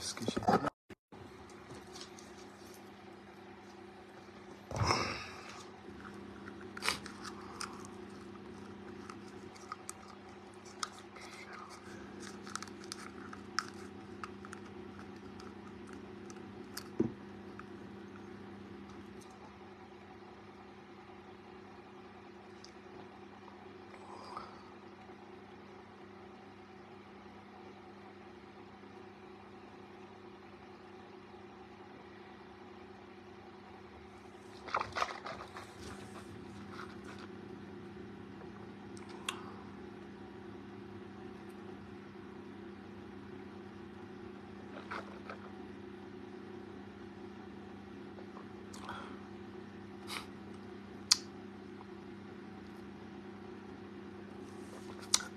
Est-ce que j'ai...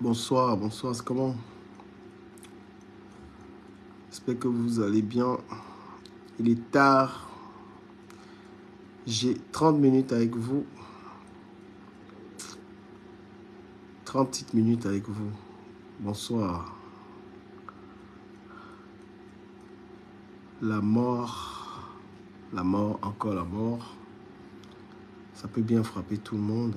Bonsoir, bonsoir, c'est comment? J'espère que vous allez bien. Il est tard. J'ai 30 minutes avec vous. 30 petites minutes avec vous. Bonsoir. La mort, la mort, encore la mort, ça peut bien frapper tout le monde.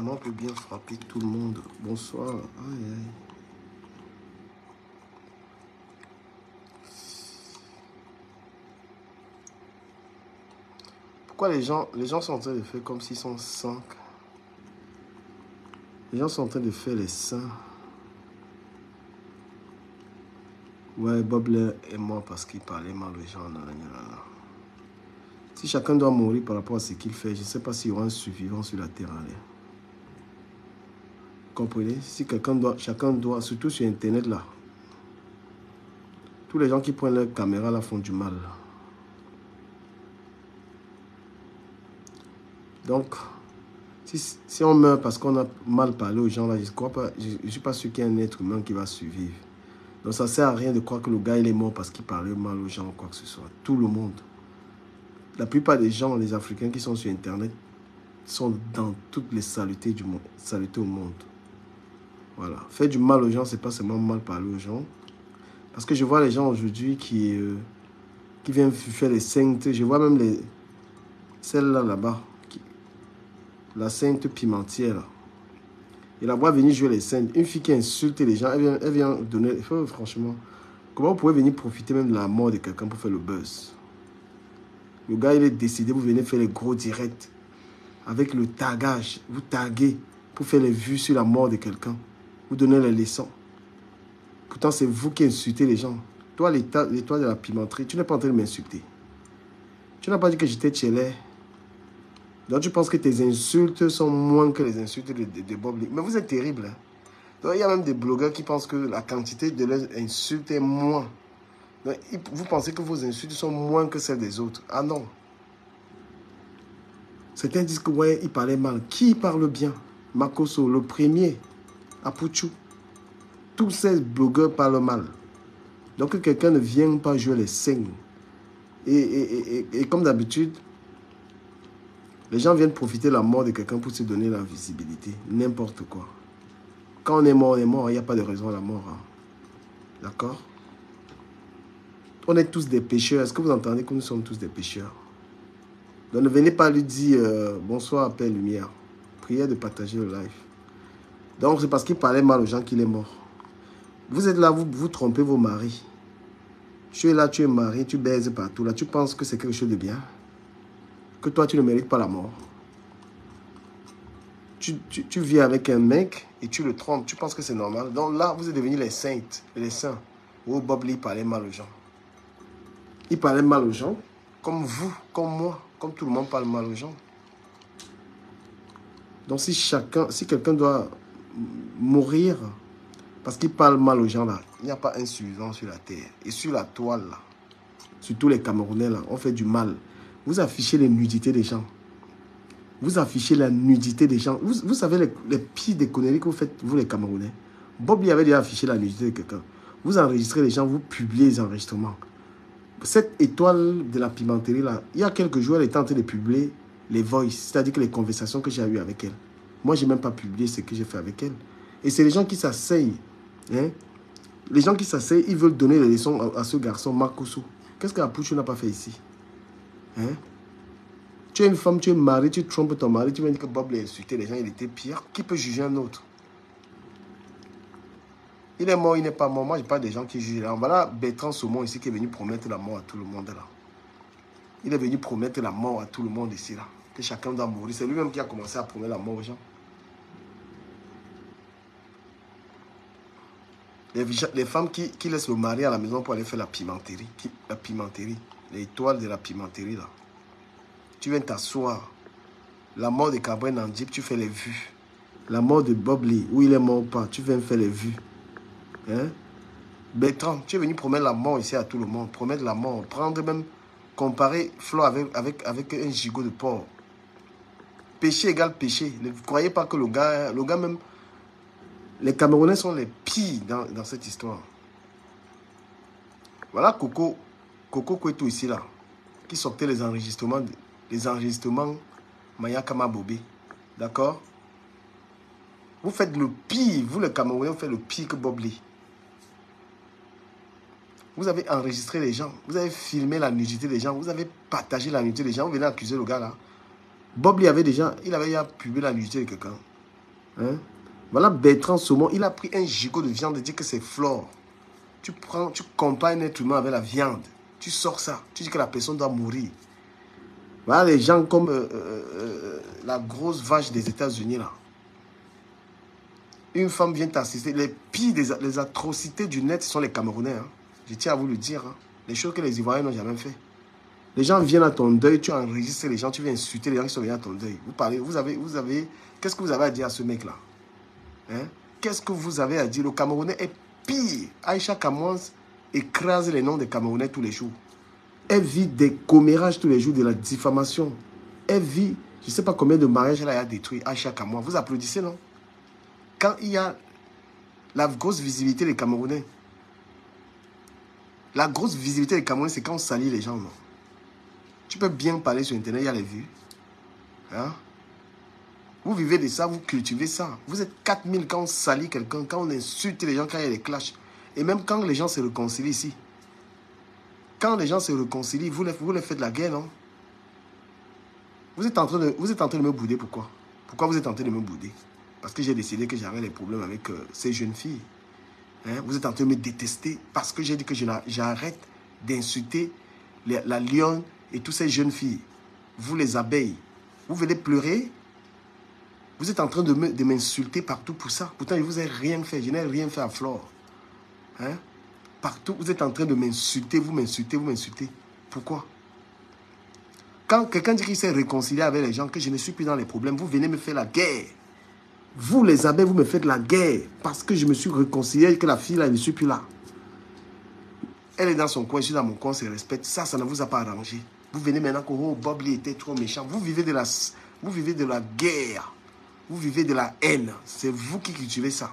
Mort peut bien frapper tout le monde. Bonsoir. Pourquoi les gens, les gens sont en train de faire comme s'ils sont cinq? Les gens sont en train de faire les saints. Ouais, Bob est mort parce qu'il parlait mal aux gens. Si chacun doit mourir par rapport à ce qu'il fait, je ne sais pas s'il y aura un survivant sur la terre. Comprenez Si quelqu'un doit, chacun doit, surtout sur Internet là, tous les gens qui prennent leur caméra là font du mal. Donc, si, on meurt parce qu'on a mal parlé aux gens là, je ne pas, je, suis pas sûr qu'il y ait un être humain qui va survivre. Donc ça sert à rien de croire que le gars il est mort parce qu'il parlait mal aux gens ou quoi que ce soit. Tout le monde. La plupart des gens, les Africains qui sont sur Internet, sont dans toutes les saletés du monde, saletés au monde. Voilà. Faire du mal aux gens, c'est pas seulement mal parler aux gens. Parce que je vois les gens aujourd'hui qui, euh, viennent faire les saintes. Je vois même les, celle-là, là-bas. la sainte pimentière. Et la voit venir jouer les saintes. Une fille qui insulte les gens, elle vient, elle vient donner... Franchement, comment vous pouvez venir profiter même de la mort de quelqu'un pour faire le buzz? Le gars, il est décidé, vous venez faire les gros directs. Avec le tagage, vous taguez pour faire les vues sur la mort de quelqu'un vous donnez les leçons. Pourtant, c'est vous qui insultez les gens. Toi, l'état de la pimenterie, tu n'es pas en train de m'insulter. Tu n'as pas dit que j'étais tchelé. Donc, tu penses que tes insultes sont moins que les insultes de, Bob Lee. Mais vous êtes terrible. Hein. Donc, il y a même des blogueurs qui pensent que la quantité de leurs insultes est moins. vous pensez que vos insultes sont moins que celles des autres. Ah non. Certains disent que, ouais, il parlait mal. Qui parle bien? Makoso, le premier Tous ces blogueurs parlent mal. Donc que quelqu'un ne vienne pas jouer les signes. Et, et, comme d'habitude, les gens viennent profiter de la mort de quelqu'un pour se donner la visibilité. N'importe quoi. Quand on est mort, on est mort. Il n'y a pas de raison à la mort. Hein. D'accord? On est tous des pécheurs. Est-ce que vous entendez que nous sommes tous des pécheurs Donc ne venez pas lui dire euh, bonsoir, paix, lumière. Prière de partager le live. Donc c'est parce qu'il parlait mal aux gens qu'il est mort. Vous êtes là, vous, vous trompez vos maris. Tu es là, tu es marié, tu baises partout. Là, tu penses que c'est quelque chose de bien? Que toi, tu ne mérites pas la mort? Tu, tu, vis avec un mec et tu le trompes. Tu penses que c'est normal? Donc là, vous êtes devenus les saintes, les saints. Oh, Bob Lee parlait mal aux gens. Il parlait mal aux gens, comme vous, comme moi, comme tout le monde parle mal aux gens. Donc si chacun, si quelqu'un doit mourir parce qu'il parle mal aux gens là. Il n'y a pas un suivant sur la terre. Et sur la toile là, surtout les Camerounais là, on fait du mal. Vous affichez les nudités des gens. Vous affichez la nudité des gens. Vous, savez les, les, pires des conneries que vous faites, vous les Camerounais. Bob y avait déjà affiché la nudité de quelqu'un. Vous enregistrez les gens, vous publiez les enregistrements. Cette étoile de la pimenterie là, il y a quelques jours, elle était en train de publier les voices, c'est-à-dire que les conversations que j'ai eues avec elle. Moi, je n'ai même pas publié ce que j'ai fait avec elle. Et c'est les gens qui s'asseyent. Hein? Les gens qui s'asseyent, ils veulent donner les leçons à, ce garçon, Marcousou. Qu'est-ce que Apouchou n'a pas fait ici hein? Tu es une femme, tu es mariée, tu trompes ton mari, tu viens dire que Bob l'a insulté, les gens, il était pire. Qui peut juger un autre? Il est mort, il n'est pas mort. Moi, je parle des gens qui jugent. Là. Voilà Bertrand Saumon ici qui est venu promettre la mort à tout le monde là. Il est venu promettre la mort à tout le monde ici là. Que chacun doit mourir. C'est lui-même qui a commencé à promettre la mort aux gens. Les, femmes qui, laissent le mari à la maison pour aller faire la pimenterie. la pimenterie. L'étoile de la pimenterie là. Tu viens t'asseoir. La mort de en Jeep, tu fais les vues. La mort de Bob Lee, où il est mort ou pas, tu viens faire les vues. Hein? Bertrand, tu es venu promettre la mort ici à tout le monde. Promettre la mort. Prendre même, comparer Flo avec, avec, avec un gigot de porc. Péché égale péché. Ne croyez pas que le gars, le gars même, les Camerounais sont les pires dans, cette histoire. Voilà Coco, Coco Kweto ici là, qui sortait les enregistrements, les enregistrements Mayakama Bobé. D'accord? Vous faites le pire, vous les Camerounais, vous faites le pire que Bob Lee. Vous avez enregistré les gens, vous avez filmé la nudité des gens, vous avez partagé la nudité des gens, vous venez accuser le gars là. Bob Lee avait déjà, il avait déjà publié la nudité de quelqu'un. Hein? Voilà Bertrand Saumon, il a pris un gigot de viande et dit que c'est flore. Tu prends, tu compares un être humain avec la viande. Tu sors ça. Tu dis que la personne doit mourir. Voilà les gens comme euh, euh, euh, la grosse vache des États-Unis là. Une femme vient t'assister. Les pires des les atrocités du net sont les Camerounais. Hein. Je tiens à vous le dire. Hein. Les choses que les Ivoiriens n'ont jamais fait. Les gens viennent à ton deuil, tu enregistres les gens, tu viens insulter les gens qui sont venus à ton deuil. Vous parlez, vous avez, vous avez, qu'est-ce que vous avez à dire à ce mec-là? Hein? Qu'est-ce que vous avez à dire? Le Camerounais est pire. Aïcha Kamouans écrase les noms des Camerounais tous les jours. Elle vit des commérages tous les jours, de la diffamation. Elle vit, je ne sais pas combien de mariages elle a détruit, Aïcha Kamouans. Vous applaudissez, non? Quand il y a la grosse visibilité des Camerounais, la grosse visibilité des Camerounais, c'est quand on salit les gens, non? Tu peux bien parler sur Internet, il y a les vues. Hein? Vous vivez de ça, vous cultivez ça. Vous êtes 4000 quand on salit quelqu'un, quand on insulte les gens, quand il y a des clashs. Et même quand les gens se réconcilient ici. Quand les gens se réconcilient, vous les, vous les faites la guerre, non? Vous êtes, en train de, vous êtes en train de me bouder, pourquoi? Pourquoi vous êtes en train de me bouder? Parce que j'ai décidé que j'avais des problèmes avec euh, ces jeunes filles. Hein? Vous êtes en train de me détester parce que j'ai dit que j'arrête d'insulter la lionne et toutes ces jeunes filles. Vous les abeilles. Vous venez pleurer vous êtes en train de m'insulter partout pour ça. Pourtant, je vous ai rien fait. Je n'ai rien fait à Flore. Hein? Partout, vous êtes en train de m'insulter, vous m'insultez, vous m'insultez. Pourquoi? Quand quelqu'un dit qu'il s'est réconcilié avec les gens, que je ne suis plus dans les problèmes, vous venez me faire la guerre. Vous, les abeilles, vous me faites la guerre parce que je me suis réconcilié et que la fille, là, elle ne suis plus là. Elle est dans son coin, je suis dans mon coin, on se respecte. Ça, ça ne vous a pas arrangé. Vous venez maintenant que oh, Bob était trop méchant. Vous vivez de la, vous vivez de la guerre. Vous vivez de la haine. C'est vous qui cultivez ça.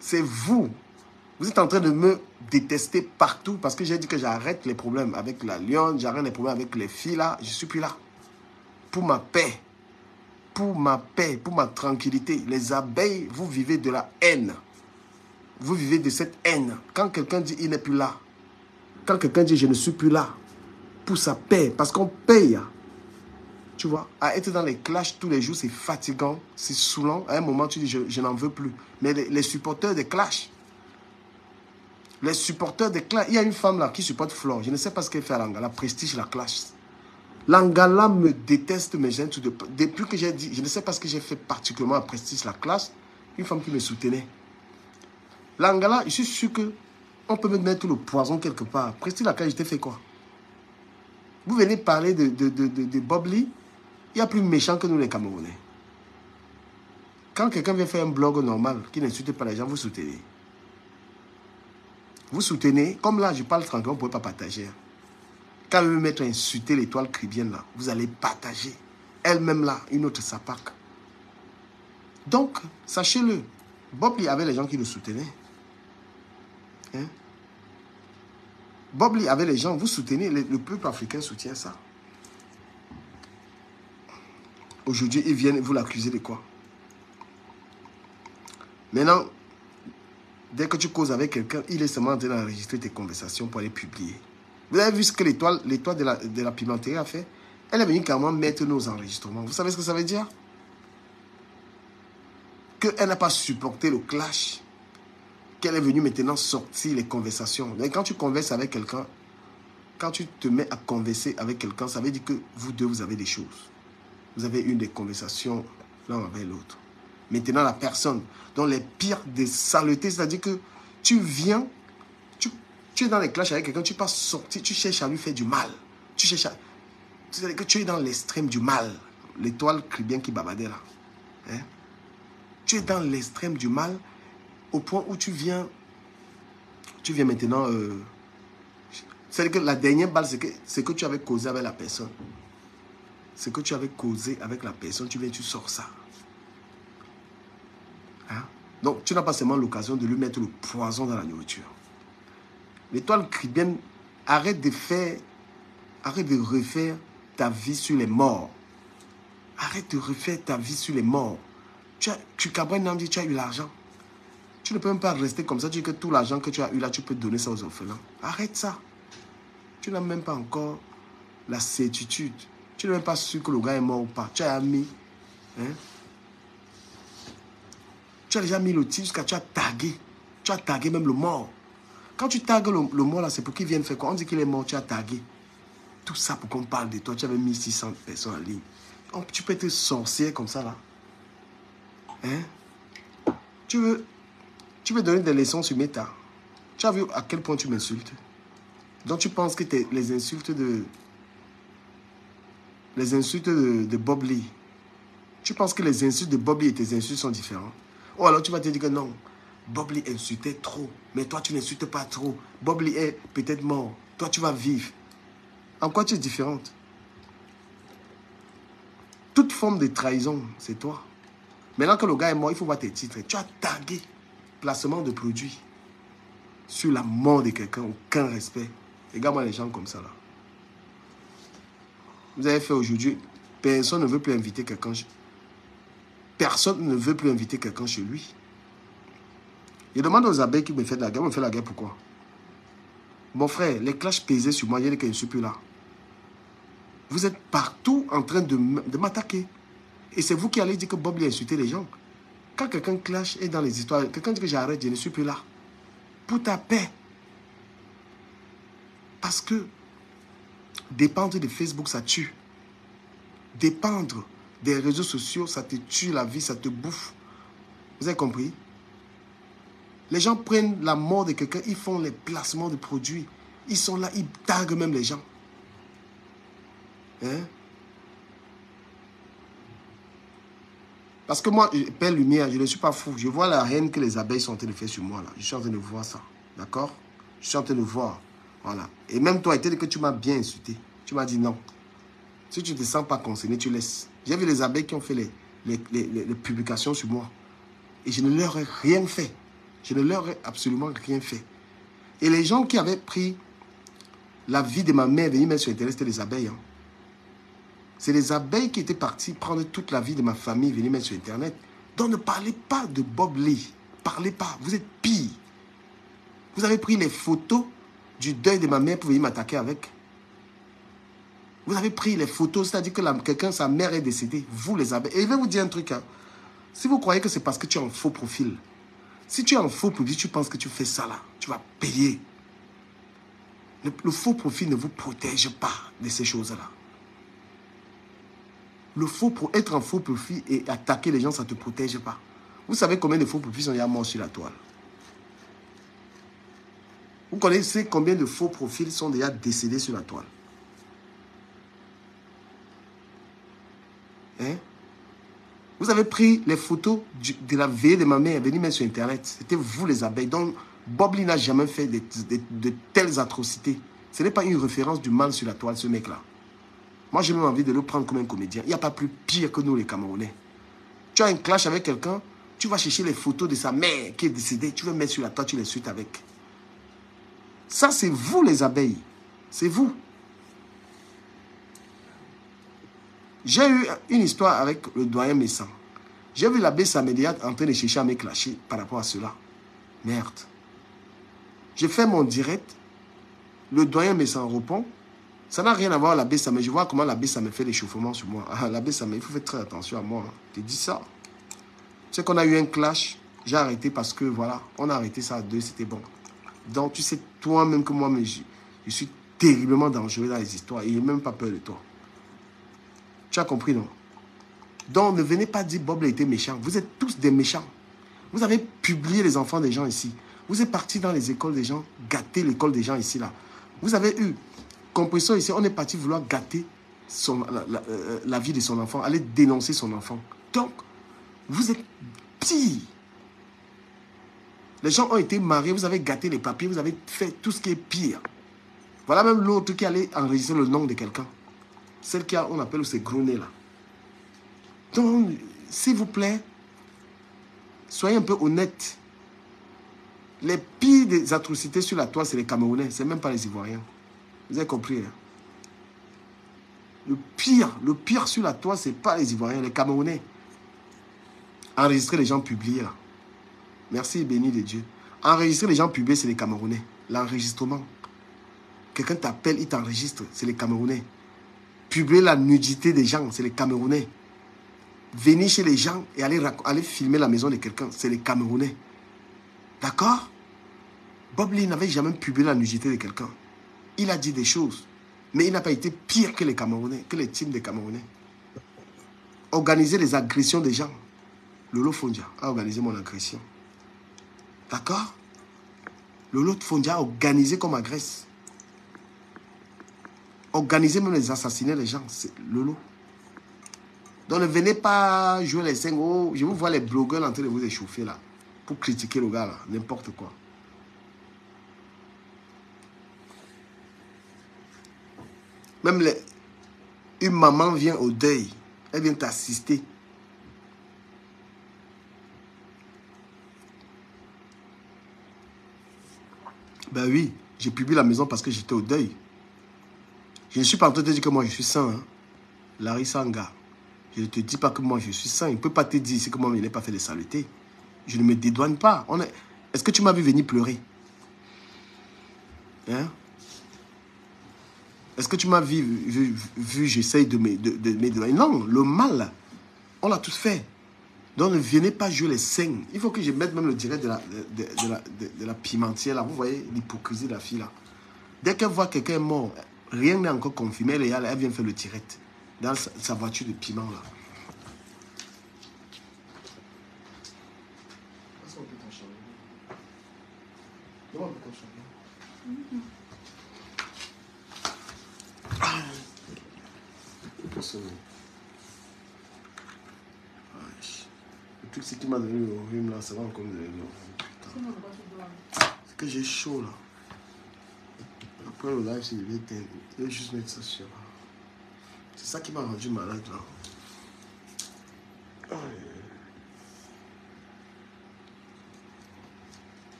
C'est vous. Vous êtes en train de me détester partout parce que j'ai dit que j'arrête les problèmes avec la lionne, j'arrête les problèmes avec les filles là. Je ne suis plus là. Pour ma paix. Pour ma paix, pour ma tranquillité. Les abeilles, vous vivez de la haine. Vous vivez de cette haine. Quand quelqu'un dit il n'est plus là. Quand quelqu'un dit je ne suis plus là. Pour sa paix. Parce qu'on paye tu vois, à être dans les clashs tous les jours, c'est fatigant, c'est saoulant. À un moment, tu dis, je, n'en veux plus. Mais les, supporters des clashs, les supporters des clashs, il y a une femme là qui supporte Flore. Je ne sais pas ce qu'elle fait à l'Angala, prestige la clash. L'Angala me déteste, mais j'aime tout. Depuis que j'ai dit, je ne sais pas ce que j'ai fait particulièrement à prestige la classe, une femme qui me soutenait. L'Angala, je suis sûr que on peut me mettre le poison quelque part. Prestige la classe, je t'ai fait quoi? Vous venez parler de, de, de, de Bob Lee? Il y a plus méchant que nous les Camerounais. Quand quelqu'un vient faire un blog normal, qui n'insulte pas les gens, vous soutenez. Vous soutenez, comme là je parle tranquillement, vous ne pouvez pas partager. Quand vous mettre à insulter l'étoile cribienne là, vous allez partager. Elle-même là, une autre sapac. Donc, sachez-le, Bob, il y avait les gens qui le soutenaient. Hein? Bob Lee avait les gens, vous soutenez, le peuple africain soutient ça. Aujourd'hui, ils viennent vous l'accuser de quoi? Maintenant, dès que tu causes avec quelqu'un, il est seulement en train d'enregistrer tes conversations pour les publier. Vous avez vu ce que l'étoile de la, de la pimenterie a fait? Elle est venue carrément mettre nos enregistrements. Vous savez ce que ça veut dire? Qu'elle n'a pas supporté le clash. Qu'elle est venue maintenant sortir les conversations. Mais quand tu converses avec quelqu'un, quand tu te mets à converser avec quelqu'un, ça veut dire que vous deux, vous avez des choses. Vous avez une des conversations l'un avec l'autre. Maintenant, la personne dont les pires des saletés, c'est-à-dire que tu viens, tu, es dans les clashs avec quelqu'un, tu passes sortir, tu cherches à lui faire du mal. Tu cherches à... C'est-à-dire que tu es dans l'extrême du mal. L'étoile bien qui babadait là. Hein? Tu es dans l'extrême du mal au point où tu viens, tu viens maintenant... Euh, c'est-à-dire que la dernière balle, c'est que, c'est que tu avais causé avec la personne. C'est que tu avais causé avec la personne, tu viens, tu sors ça. Hein? Donc, tu n'as pas seulement l'occasion de lui mettre le poison dans la nourriture. L'étoile bien, arrête de faire, arrête de refaire ta vie sur les morts. Arrête de refaire ta vie sur les morts. Tu, as, tu tu as eu l'argent. Tu ne peux même pas rester comme ça. Tu dis que tout l'argent que tu as eu là, tu peux donner ça aux orphelins. Arrête ça. Tu n'as même pas encore la certitude. Tu n'es même pas sûr que le gars est mort ou pas. Tu as mis. Hein? Tu as déjà mis le titre jusqu'à tu as tagué. Tu as tagué même le mort. Quand tu tagues le, mort là, c'est pour qu'il vienne faire quoi? On dit qu'il est mort, tu as tagué. Tout ça pour qu'on parle de toi. Tu avais mis 600 personnes en ligne. tu peux être sorcier comme ça là. Hein? Tu veux, tu veux donner des leçons sur Meta. Tu as vu à quel point tu m'insultes? Donc tu penses que les insultes de les insultes de, Bob Lee. Tu penses que les insultes de Bob Lee et tes insultes sont différents Ou alors tu vas te dire que non, Bob Lee insultait trop, mais toi tu n'insultes pas trop. Bob Lee est peut-être mort, toi tu vas vivre. En quoi tu es différente? Toute forme de trahison, c'est toi. Maintenant que le gars est mort, il faut voir tes titres. Tu as tagué placement de produits sur la mort de quelqu'un, aucun respect. Regarde-moi les gens comme ça là. Vous avez fait aujourd'hui, personne ne veut plus inviter quelqu'un. Personne ne veut plus inviter quelqu'un chez lui. Il demande aux abeilles qui me de la guerre. Me fait la guerre pourquoi? Mon frère, les clashs pesaient sur moi. Il y a je ne suis plus là. Vous êtes partout en train de, m'attaquer. Et c'est vous qui allez dire que Bob lui a insulté les gens. Quand quelqu'un clash et dans les histoires, quelqu'un dit que j'arrête, je ne suis plus là. Pour ta paix. Parce que dépendre de Facebook, ça tue. Dépendre des réseaux sociaux, ça te tue la vie, ça te bouffe. Vous avez compris? Les gens prennent la mort de quelqu'un, ils font les placements de produits. Ils sont là, ils taguent même les gens. Hein? Parce que moi, Père Lumière, je ne suis pas fou. Je vois la haine que les abeilles sont en train de faire sur moi. Là. Je suis en train de voir ça. D'accord? Je suis en train de voir. Voilà. Et même toi, tu m'as bien insulté. Tu m'as dit non. Si tu ne te sens pas concerné, tu laisses. J'ai vu les abeilles qui ont fait les, les, publications sur moi. Et je ne leur ai rien fait. Je ne leur ai absolument rien fait. Et les gens qui avaient pris la vie de ma mère, venir mettre sur Internet, c'était les abeilles. Hein. C'est les abeilles qui étaient parties prendre toute la vie de ma famille, venir mettre sur Internet. Donc ne parlez pas de Bob Lee. Parlez pas. Vous êtes pire. Vous avez pris les photos du deuil de ma mère pour venir m'attaquer avec. Vous avez pris les photos, c'est-à-dire que quelqu'un, sa mère est décédée. Vous les avez. Et je vais vous dire un truc. Hein. Si vous croyez que c'est parce que tu as un faux profil, si tu as un faux profil, tu penses que tu fais ça là, tu vas payer. le faux profil ne vous protège pas de ces choses-là. Le faux pour être un faux profil et attaquer les gens, ça ne te protège pas. Vous savez combien de faux profils sont déjà morts sur la toile Vous connaissez combien de faux profils sont déjà décédés sur la toile? Hein? Vous avez pris les photos de la veille de ma mère, venir mettre sur Internet. C'était vous les abeilles. Donc, Bob Lee n'a jamais fait de, telles atrocités. Ce n'est pas une référence du mal sur la toile, ce mec-là. Moi, j'ai même envie de le prendre comme un comédien. Il n'y a pas plus pire que nous, les Camerounais. Tu as un clash avec quelqu'un, tu vas chercher les photos de sa mère qui est décédée, tu veux mettre sur la table, tu les suites avec. Ça, c'est vous, les abeilles. C'est vous. J'ai eu une histoire avec le doyen Messan. J'ai vu l'abbé Saméliat en train de chercher à me clasher par rapport à cela. Merde. J'ai fait mon direct. Le doyen me s'en répond. Ça n'a rien à voir l'abbé Samé. Je vois comment l'abbé Samé fait l'échauffement sur moi. Ah, l'abbé il faut faire très attention à moi. Hein. Tu dis ça. Tu sais qu'on a eu un clash. J'ai arrêté parce que, voilà, on a arrêté ça à deux, c'était bon. Donc, tu sais toi-même que moi, je, je suis terriblement dangereux dans les histoires. Il n'a même pas peur de toi. Tu as compris, non? Donc, ne venez pas dire Bob a été méchant. Vous êtes tous des méchants. Vous avez publié les enfants des gens ici. Vous êtes parti dans les écoles des gens, gâter l'école des gens ici, là. Vous avez eu, compréhension ici, on est parti vouloir gâter son, euh, la, vie de son enfant, aller dénoncer son enfant. Donc, vous êtes pire. Les gens ont été mariés, vous avez gâté les papiers, vous avez fait tout ce qui est pire. Voilà même l'autre qui allait enregistrer le nom de quelqu'un. Celle qui on appelle ces nez là. Donc, s'il vous plaît, soyez un peu honnête. Les pires des atrocités sur la toile, c'est les Camerounais, c'est même pas les Ivoiriens. Vous avez compris hein? Le pire, le pire sur la toile, c'est pas les Ivoiriens, les Camerounais. Enregistrer les gens publiés là. Merci, béni de Dieu. Enregistrer les gens publiés, c'est les Camerounais. L'enregistrement. Quelqu'un t'appelle, il t'enregistre, c'est les Camerounais. Publier la nudité des gens, c'est les Camerounais. Venir chez les gens et aller, aller filmer la maison de quelqu'un, c'est les Camerounais. D'accord? Bob Lee n'avait jamais publié la nudité de quelqu'un. Il a dit des choses, mais il n'a pas été pire que les Camerounais, que les teams des Camerounais. Organiser les agressions des gens. Lolo Fondia a organisé mon agression. D'accord? Lolo Fondia a organisé comme agresse. Organiser même les assassinats des gens, c'est Lolo. Donc ne venez pas jouer les 5 oh, Je vous vois les blogueurs en train de vous échauffer là. Pour critiquer le gars là. N'importe quoi. Même les, une maman vient au deuil. Elle vient t'assister. Ben oui, j'ai publié la maison parce que j'étais au deuil. Je ne suis pas en train de te dire que moi je suis saint. Hein. Larry Sanga. Je ne te dis pas que moi je suis saint. Il ne peut pas te dire que moi je n'ai pas fait les salutés. Je ne me dédouane pas. Est... Est-ce que tu m'as vu venir pleurer? Hein? Est-ce que tu m'as vu, vu, j'essaye de me, de, Non, le mal, on l'a tous fait. Donc ne venez pas jouer les scènes. Il faut que je mette même le direct de la, de, la, de, la pimentière là. Vous voyez l'hypocrisie de la fille là. Dès qu'elle voit quelqu'un mort, rien n'est encore confirmé, elle, elle vient faire le direct dans sa, voiture de piment là. Le truc, c'est qui m'a donné le rhume là, ça va encore me donner le rhume. C'est que j'ai chaud là. Après le live, c'est Je vais juste mettre ça sur. C'est ça qui m'a rendu malade là.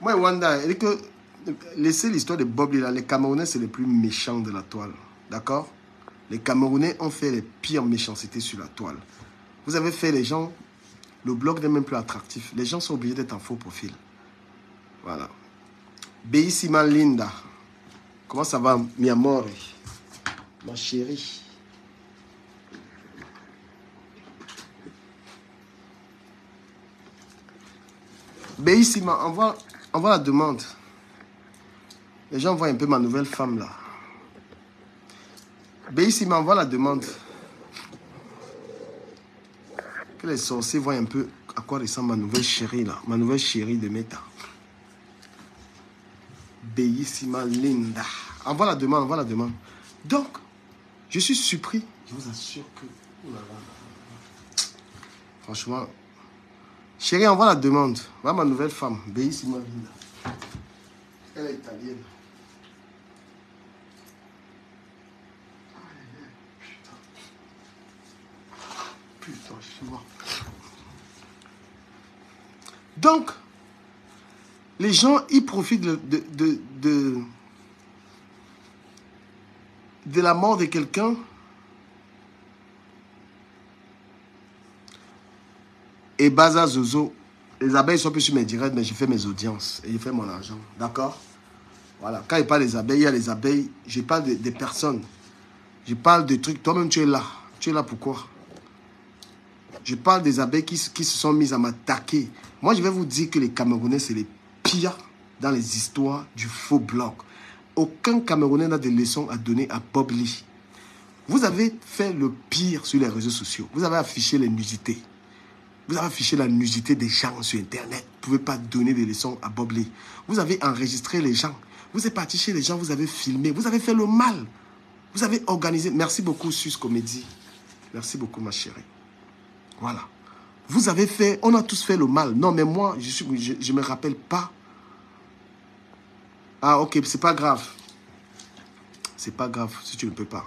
Moi, Wanda, que laissez l'histoire de Bob là. Les Camerounais, c'est les plus méchants de la toile. D'accord? Les Camerounais ont fait les pires méchancetés sur la toile. Vous avez fait les gens... Le blog n'est même plus attractif. Les gens sont obligés d'être en faux profil. Voilà. Beissima Linda. Comment ça va, mi amore Ma chérie. Beissima, envoie, envoie la demande. Les gens voient un peu ma nouvelle femme là. Beissima, envoie la demande. Que les sorciers voient un peu à quoi ressemble ma nouvelle chérie là. Ma nouvelle chérie de Meta. Bellissima Linda. Envoie la demande, envoie la demande. Donc, je suis surpris. Je vous assure que. Franchement. Chérie, envoie la demande. Voilà ma nouvelle femme, Bellissima Linda. Elle est italienne. Putain, je suis mort. Donc, les gens, ils profitent de, de, de, de la mort de quelqu'un et Baza Zozo. Les abeilles sont plus sur mes directs, mais je fais mes audiences et je fais mon argent. D'accord? Voilà. Quand il parle des abeilles, il y a les abeilles. Je parle des personnes. Je parle de trucs. Toi-même, tu es là. Tu es là pourquoi Je parle des abeilles qui, se sont mises à m'attaquer. Moi, je vais vous dire que les Camerounais, c'est les pires dans les histoires du faux blog. Aucun Camerounais n'a de leçons à donner à Bob Lee. Vous avez fait le pire sur les réseaux sociaux. Vous avez affiché les nudités. Vous avez affiché la nudité des gens sur Internet. Vous ne pouvez pas donner des leçons à Bob Lee. Vous avez enregistré les gens. Vous êtes parti chez les gens, vous avez filmé. Vous avez fait le mal. Vous avez organisé. Merci beaucoup, Sus Comédie. Merci beaucoup, ma chérie. Voilà. Vous avez fait, on a tous fait le mal. Non, mais moi, je ne me rappelle pas. Ah, ok, c'est pas grave. C'est pas grave si tu ne peux pas.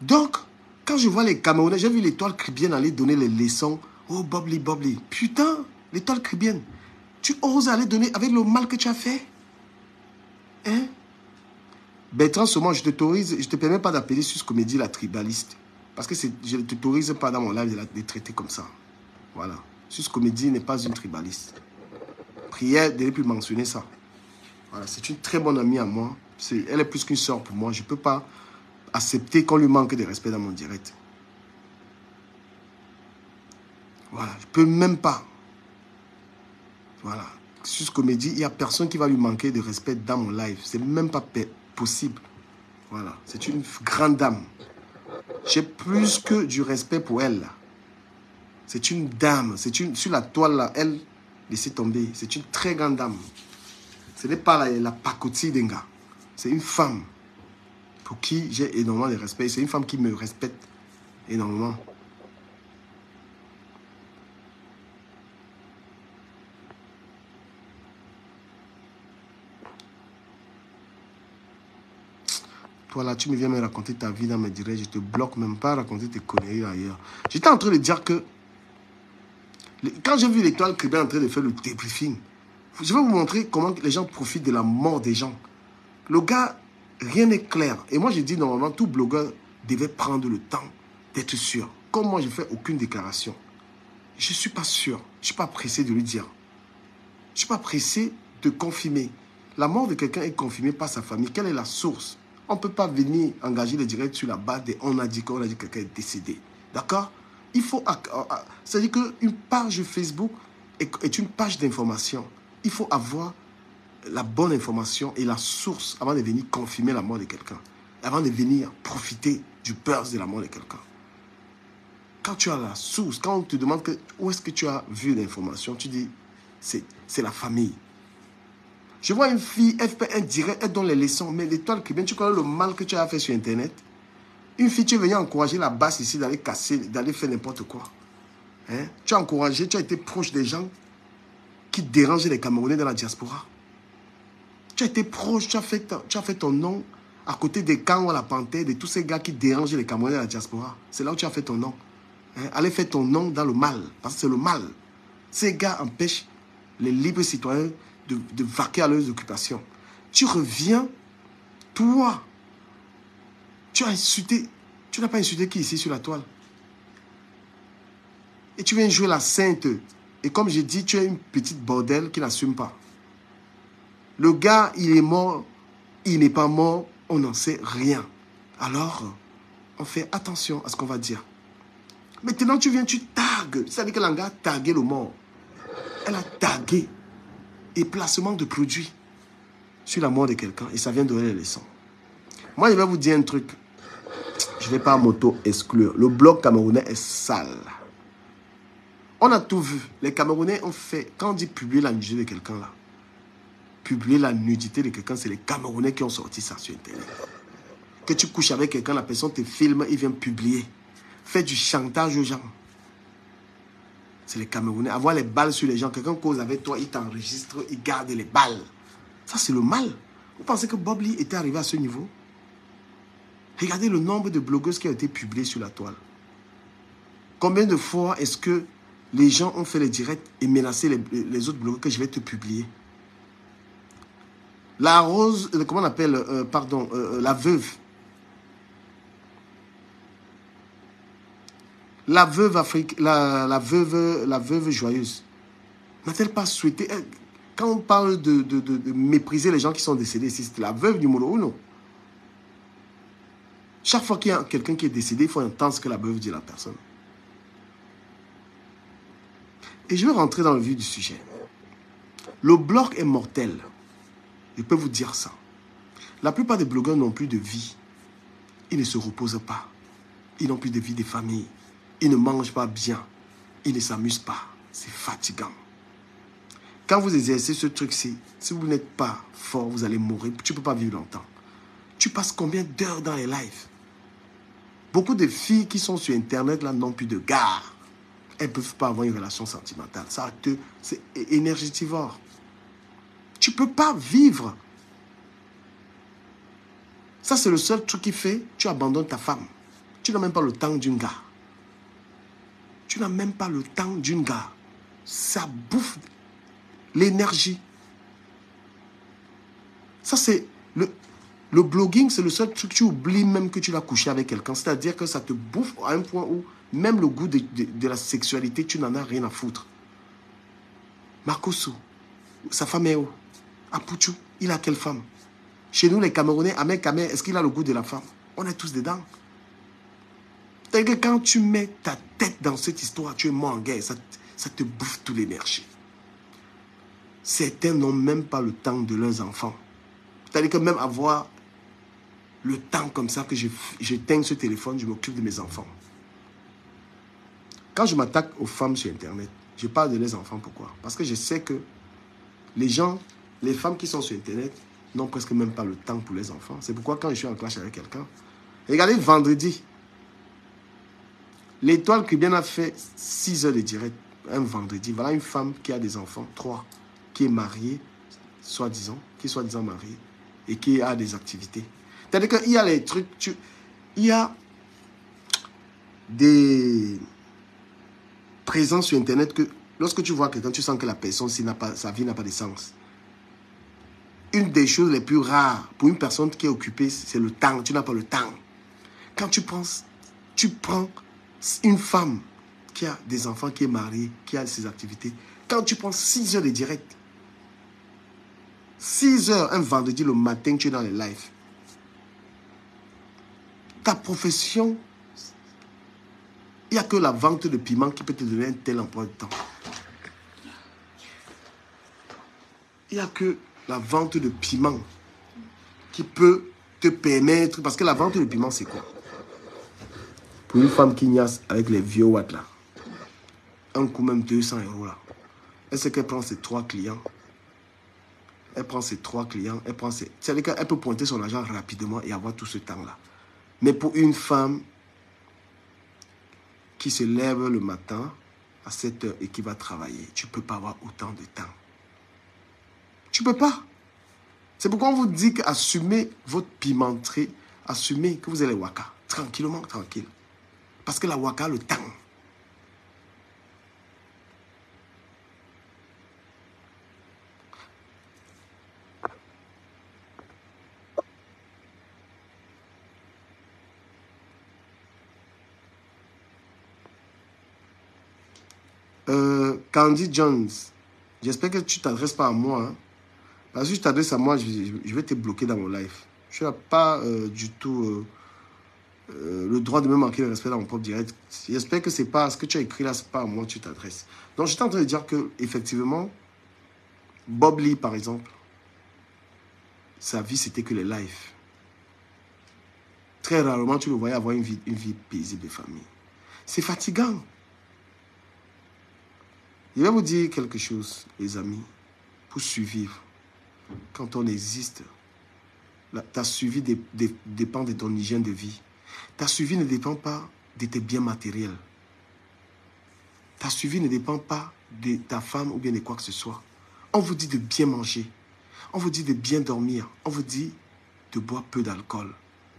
Donc, quand je vois les Camerounais, j'ai vu l'étoile cribienne aller donner les leçons. Oh, Bobli, Bobli. Putain, l'étoile cribienne. Tu oses aller donner avec le mal que tu as fait? Hein? Bertrand Saumon, je t'autorise, je ne te permets pas d'appeler Sus Comédie la tribaliste. Parce que je ne t'autorise pas dans mon live de la traiter comme ça. Voilà. Sus Comédie n'est pas une tribaliste. Prière de ne plus mentionner ça. Voilà, c'est une très bonne amie à moi. elle est plus qu'une soeur pour moi. Je ne peux pas accepter qu'on lui manque de respect dans mon direct. Voilà, je ne peux même pas. Voilà. Sus Comédie, il n'y a personne qui va lui manquer de respect dans mon live. C'est même pas possible. Voilà, c'est une grande dame. J'ai plus que du respect pour elle. C'est une dame. C'est une sur la toile là, elle laissez tomber. C'est une très grande dame. Ce n'est pas la, la pacotille d'un gars. C'est une femme pour qui j'ai énormément de respect. C'est une femme qui me respecte énormément. Toi là, tu me viens me raconter ta vie dans mes directs, je te bloque même pas raconter tes conneries ailleurs. J'étais en train de dire que quand j'ai vu l'étoile Crébin en train de faire le débriefing, je vais vous montrer comment les gens profitent de la mort des gens. Le gars, rien n'est clair. Et moi, j'ai dit normalement, tout blogueur devait prendre le temps d'être sûr. Comme moi, je ne fais aucune déclaration. Je ne suis pas sûr. Je ne suis pas pressé de lui dire. Je ne suis pas pressé de confirmer. La mort de quelqu'un est confirmée par sa famille. Quelle est la source? On ne peut pas venir engager les directs sur la base de on a dit qu'on a dit que quelqu'un est décédé. D'accord? Il faut. C'est-à-dire qu'une page Facebook est une page d'information. Il faut avoir la bonne information et la source avant de venir confirmer la mort de quelqu'un. Avant de venir profiter du buzz de la mort de quelqu'un. Quand tu as la source, quand on te demande où est-ce que tu as vu l'information, tu dis c'est la famille. Je vois une fille, elle fait un direct, elle donne les leçons, mais l'étoile qui vient, tu connais le mal que tu as fait sur Internet? Une fille, tu es venu encourager la basse ici d'aller casser, d'aller faire n'importe quoi. Hein? Tu as encouragé, tu as été proche des gens qui dérangeaient les Camerounais dans la diaspora. Tu as été proche, tu as fait, tu as fait ton nom à côté des camps à la panthère, de tous ces gars qui dérangeaient les Camerounais dans la diaspora. C'est là où tu as fait ton nom. Hein? Allez faire ton nom dans le mal, parce que c'est le mal. Ces gars empêchent les libres citoyens de, vaquer à leurs occupations. Tu reviens, toi, tu as insulté, tu n'as pas insulté qui ici sur la toile? Et tu viens jouer la sainte. Et comme j'ai dit, tu es une petite bordelle qui n'assume pas. Le gars, il est mort, il n'est pas mort, on n'en sait rien. Alors, on fait attention à ce qu'on va dire. Maintenant, tu viens, tu tagues. C'est-à-dire que l'anga a tagué le mort. Elle a tagué et placement de produits sur la mort de quelqu'un et ça vient donner les leçons. Moi, je vais vous dire un truc. Je ne vais pas m'auto-exclure. Le blog camerounais est sale. On a tout vu. Les Camerounais ont fait, quand on dit publier la nudité de quelqu'un là, publier la nudité de quelqu'un, c'est les Camerounais qui ont sorti ça sur Internet. Que tu couches avec quelqu'un, la personne te filme, il vient publier. Fais du chantage aux gens c'est les Camerounais. Avoir les balles sur les gens. Quelqu'un cause avec toi, il t'enregistre, il garde les balles. Ça, c'est le mal. Vous pensez que Bob Lee était arrivé à ce niveau? Regardez le nombre de blogueuses qui ont été publiées sur la toile. Combien de fois est-ce que les gens ont fait les directs et menacé les, autres blogueurs que je vais te publier? La rose, euh, comment on appelle, euh, pardon, euh, la veuve. La veuve, la, veuve, la veuve joyeuse n'a-t-elle pas souhaité... eh, Quand on parle de, mépriser les gens qui sont décédés, c'est la veuve numéro uno. Chaque fois qu'il y a quelqu'un qui est décédé, il faut entendre ce que la veuve dit à la personne. Et je vais rentrer dans le vif du sujet. Le blog est mortel. Je peux vous dire ça. La plupart des blogueurs n'ont plus de vie. Ils ne se reposent pas. Ils n'ont plus de vie de famille. Ils ne mangent pas bien. Ils ne s'amusent pas. C'est fatigant. Quand vous exercez ce truc-ci, si vous n'êtes pas fort, vous allez mourir. Tu ne peux pas vivre longtemps. Tu passes combien d'heures dans les lives? Beaucoup de filles qui sont sur Internet là n'ont plus de gars. Elles ne peuvent pas avoir une relation sentimentale. Ça te, c'est énergétivore. Tu ne peux pas vivre. Ça, c'est le seul truc qui fait, tu abandonnes ta femme. Tu n'as même pas le temps d'une gars. Tu n'as même pas le temps d'une gars. Ça bouffe l'énergie. Ça, c'est le, le blogging, c'est le seul truc, tu oublies même que tu l'as couché avec quelqu'un. C'est-à-dire que ça te bouffe à un point où même le goût de, de- la sexualité, tu n'en as rien à foutre. Marcoso, sa femme est où? Apuchu, il a quelle femme? Chez nous, les Camerounais, Ahmed Kamer, est-ce qu'il a le goût de la femme? On est tous dedans. C'est-à-dire que quand tu mets ta tête dans cette histoire, tu es guerre. Ça, ça te bouffe toute l'énergie. Certains n'ont même pas le temps de leurs enfants. C'est-à-dire que même avoir le temps comme ça que j'éteins ce téléphone, je m'occupe de mes enfants. Quand je m'attaque aux femmes sur Internet, je parle de leurs enfants. Pourquoi? Parce que je sais que les gens, les femmes qui sont sur Internet, n'ont presque même pas le temps pour les enfants. C'est pourquoi quand je suis en clash avec quelqu'un, regardez vendredi, l'étoile cubaine a fait 6 heures de direct un vendredi. Voilà une femme qui a des enfants, trois, qui est mariée, soi-disant, qui est soi-disant mariée, et qui a des activités. C'est-à-dire qu'il y a les trucs, il y a des présences sur Internet que lorsque tu vois quelqu'un, tu sens que la personne, sa vie n'a pas de sens. Une des choses les plus rares pour une personne qui est occupée, c'est le temps. Tu n'as pas le temps. Quand tu penses, tu prends une femme qui a des enfants, qui est mariée, qui a ses activités. Quand tu prends 6 heures de direct, 6 heures un vendredi le matin, tu es dans les lives. Ta profession, il n'y a que la vente de piment qui peut te donner un tel emploi de temps. Il n'y a que la vente de piment qui peut te permettre. Parce que la vente de piment, c'est quoi? Pour une femme qui niasse avec les vieux watts là, un coup même 200 euros là. Elle sait qu'elle prend ses trois clients? Elle prend ses trois clients. Elle prend ses. Qu'elle peut pointer son argent rapidement et avoir tout ce temps-là. Mais pour une femme qui se lève le matin à 7 heures et qui va travailler, tu ne peux pas avoir autant de temps. Tu ne peux pas. C'est pourquoi on vous dit qu'assumez votre pimenterie, assumez que vous allez waka, tranquillement, tranquille. Parce que la waka le temps. Euh, Candy Jones, j'espère que tu t'adresses pas à moi. hein. Parce que si tu t'adresses à moi, je, vais te bloquer dans mon live. Je n'ai pas euh, du tout euh, euh, le droit de me manquer de respect dans mon propre direct. J'espère que c'est pas ce que tu as écrit là, c'est pas à moi que tu t'adresses. Donc j'étais en train de dire que effectivement, Bob Lee par exemple, sa vie c'était que les lives. Très rarement tu le voyais avoir une vie, une vie paisible de famille. C'est fatigant. Je vais vous dire quelque chose, les amis, pour survivre. Quand on existe, ta dé- dépend de ton hygiène de vie. Ta survie ne dépend pas de tes biens matériels. Ta survie ne dépend pas de ta femme ou bien de quoi que ce soit. On vous dit de bien manger. On vous dit de bien dormir. On vous dit de boire peu d'alcool.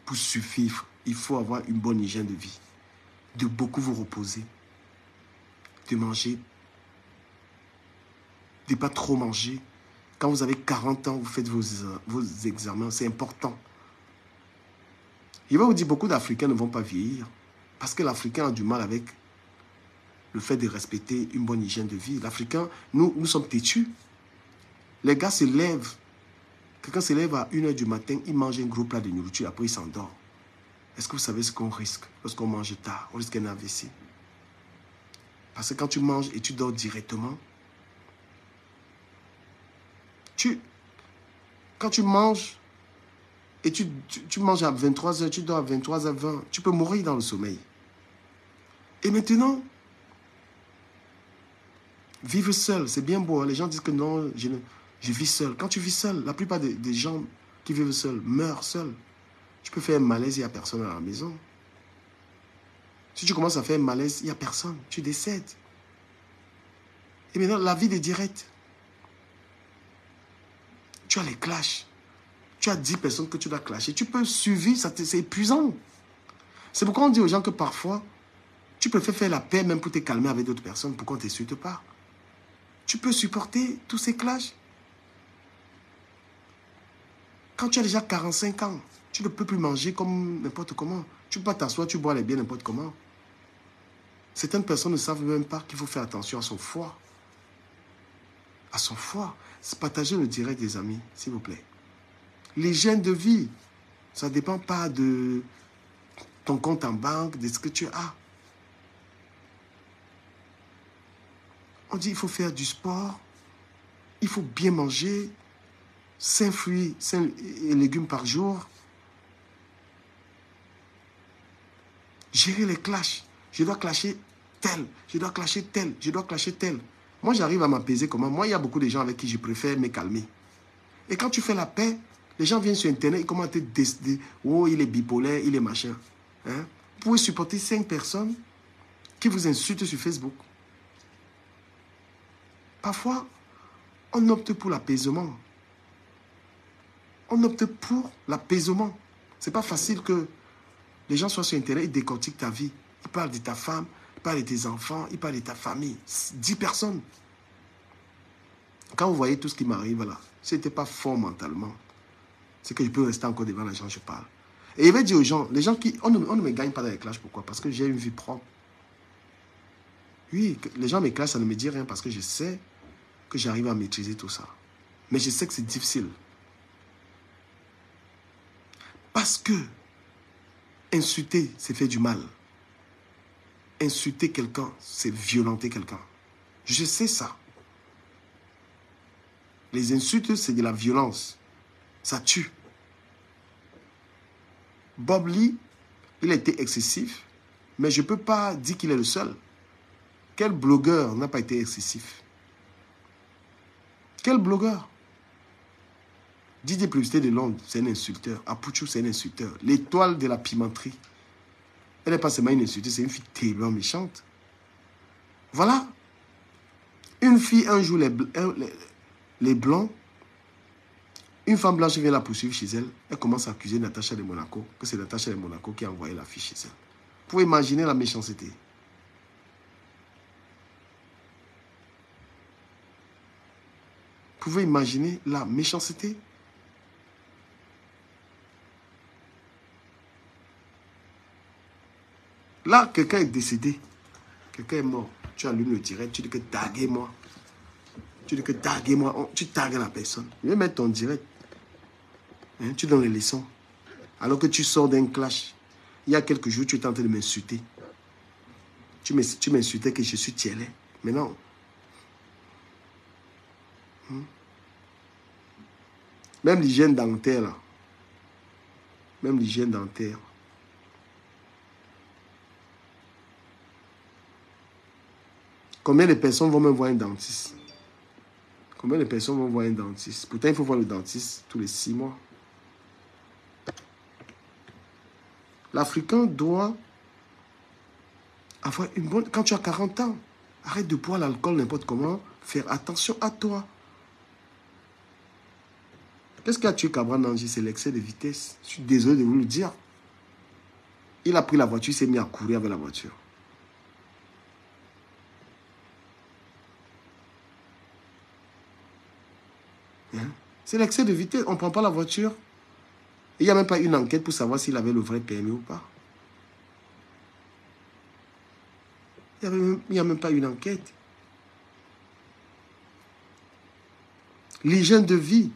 Pour survivre, il faut avoir une bonne hygiène de vie. De beaucoup vous reposer. De manger de ne pas trop manger. Quand vous avez 40 ans, vous faites vos, vos examens, c'est important. Je vais vous dire, beaucoup d'Africains ne vont pas vieillir parce que l'Africain a du mal avec le fait de respecter une bonne hygiène de vie. L'Africain, nous, nous sommes têtus. Les gars se lèvent. Quelqu'un se lève à 1h du matin, il mange un gros plat de nourriture, après il s'endort. Est-ce que vous savez ce qu'on risque lorsqu'on mange tard? On risque un AVC. Parce que quand tu manges et tu dors directement, tu, quand tu manges et tu, tu, manges à 23h, tu dors à 23h20, tu peux mourir dans le sommeil. Et maintenant, vivre seul, c'est bien beau. Hein. Les gens disent que non, je, je, vis seul. Quand tu vis seul, la plupart des, gens qui vivent seuls meurent seuls. Tu peux faire un malaise, il n'y a personne à la maison. Si tu commences à faire un malaise, il n'y a personne. Tu décèdes. Et maintenant, la vie est directe. Tu as les clashs. Tu as 10 personnes que tu dois clasher. Tu peux suivre, c'est épuisant. C'est pourquoi on dit aux gens que parfois, tu peux faire la paix même pour te calmer avec d'autres personnes, pour qu'on ne t'insulte pas. Tu peux supporter tous ces clashs. Quand tu as déjà 45 ans, tu ne peux plus manger comme n'importe comment. Tu ne peux pas t'asseoir, tu bois les biens n'importe comment. Certaines personnes ne savent même pas qu'il faut faire attention à son foie. À son foie. Partagez le direct des amis, s'il vous plaît. L'hygiène de vie, ça ne dépend pas de ton compte en banque, de ce que tu as. On dit qu'il faut faire du sport, il faut bien manger, 5 fruits, 5 légumes par jour. Gérer les clashs. Je dois clasher tel, je dois clasher tel, je dois clasher tel. Moi, j'arrive à m'apaiser comment? Moi, il y a beaucoup de gens avec qui je préfère me calmer. Et quand tu fais la paix, les gens viennent sur Internet, ils commencent à te décider, oh, il est bipolaire, il est machin. Hein? Vous pouvez supporter cinq personnes qui vous insultent sur Facebook. Parfois, on opte pour l'apaisement. On opte pour l'apaisement. C'est pas facile que les gens soient sur Internet et décortiquent ta vie. Ils parlent de ta femme, ils parlent de tes enfants, ils parlent de ta famille. Dix personnes. Quand vous voyez tout ce qui m'arrive là, ce n'était pas fort mentalement. C'est que je peux rester encore devant les gens, je parle. Et il va dire aux gens, les gens qui. On ne, on ne me gagne pas dans les clashs, pourquoi? Parce que j'ai une vie propre. Oui, les gens me clashent, ça ne me dit rien parce que je sais que j'arrive à maîtriser tout ça. Mais je sais que c'est difficile. Parce que insulter, c'est faire du mal. Insulter quelqu'un, c'est violenter quelqu'un. Je sais ça. Les insultes, c'est de la violence. Ça tue. Bob Lee, il a été excessif, mais je ne peux pas dire qu'il est le seul. Quel blogueur n'a pas été excessif? Quel blogueur? Didier Publicité de Londres, c'est un insulteur. Apuchou, c'est un insulteur. L'étoile de la pimenterie. Elle n'est pas seulement une insulteuse, c'est une fille terriblement méchante. Voilà. Une fille, un jour, les, blancs, une femme blanche vient la poursuivre chez elle. Elle commence à accuser Natacha de Monaco, que c'est Natacha de Monaco qui a envoyé la fille chez elle. Vous pouvez imaginer la méchanceté. pouvez imaginer la méchanceté? Là, quelqu'un est décédé. Quelqu'un est mort. Tu allumes le direct, tu dis que taguez-moi. Tu dis que taguez-moi. Tu tagues la personne. Je vais mettre ton direct. Hein, tu donnes les leçons. Alors que tu sors d'un clash. Il y a quelques jours, tu étais en train de m'insulter. Tu m'insultais que je suis tielé. Maintenant, Hmm? Même l'hygiène dentaire, là. Même l'hygiène dentaire. Combien de personnes vont même voir un dentiste? Combien de personnes vont voir un dentiste? Pourtant, il faut voir le dentiste tous les six mois. L'Africain doit avoir une bonne... Quand tu as 40 ans, arrête de boire l'alcool n'importe comment. Faire attention à toi. Qu'est-ce qui a tué Cabran Nanji C'est l'excès de vitesse. Je suis désolé de vous le dire. Il a pris la voiture, il s'est mis à courir avec la voiture. C'est l'excès de vitesse. On ne prend pas la voiture. Il n'y a même pas une enquête pour savoir s'il avait le vrai permis ou pas. Il n'y a, même pas une enquête. L'hygiène de vie.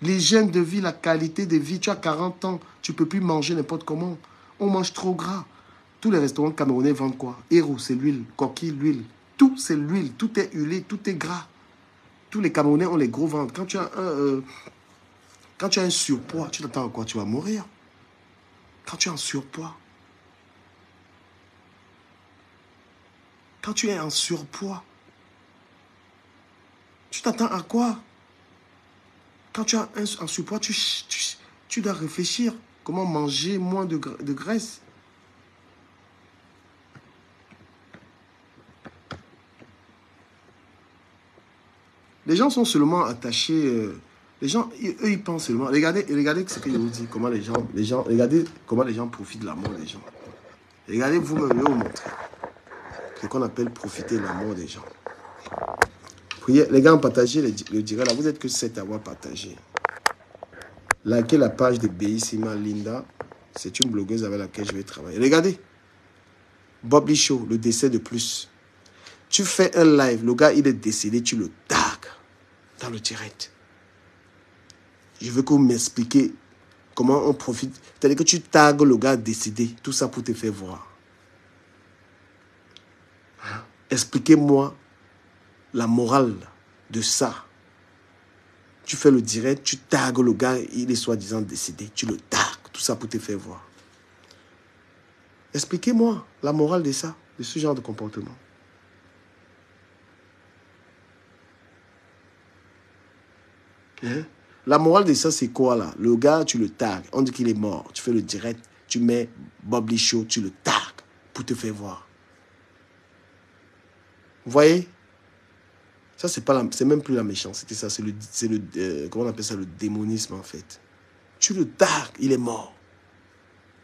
L'hygiène de vie, la qualité de vie. Tu as 40 ans, tu ne peux plus manger n'importe comment. On mange trop gras. Tous les restaurants camerounais vendent quoi? Héros, c'est l'huile. Coquille, l'huile. Tout, c'est l'huile. Tout est huilé, tout est gras. Tous les Camerounais ont les gros ventres. Quand tu as un, euh, quand tu as surpoids, tu t'attends à quoi? Tu vas mourir. Quand tu es en surpoids, quand tu es en surpoids, tu t'attends à quoi? Quand tu as un, surpoids, tu, dois réfléchir comment manger moins de graisse? Les gens sont seulement attachés. Euh, les gens, eux, ils pensent seulement. Regardez, regardez ce que je vous dis. Comment les gens, les gens, regardez comment les gens profitent de la mort des gens. Regardez vous-même, je vous montrer. Ce qu'on appelle profiter de la mort des gens. les gars, partagez le, le direct là. Vous êtes que 7 à avoir partagé. Likez la page de Béissima Linda? C'est une blogueuse avec laquelle je vais travailler. Regardez. Bobby Show, le décès de plus. Tu fais un live, le gars il est décédé, tu le tags dans le direct. Je veux que vous m'expliquiez comment on profite. C'est-à-dire que tu tagues le gars décédé, tout ça pour te faire voir. Hein? Expliquez-moi la morale de ça. Tu fais le direct, tu tagues le gars, il est soi-disant décédé, tu le tagues, tout ça pour te faire voir. Expliquez-moi la morale de ça, de ce genre de comportement. Hein? La morale de ça, c'est quoi là? Le gars, tu le tags, on dit qu'il est mort. Tu fais le direct, tu mets Bob Show, tu le tags pour te faire voir. Vous voyez? Ça, c'est pas c'est même plus la méchanceté, ça, c'est le, le euh, comment on appelle ça, le démonisme en fait. Tu le tags, il est mort.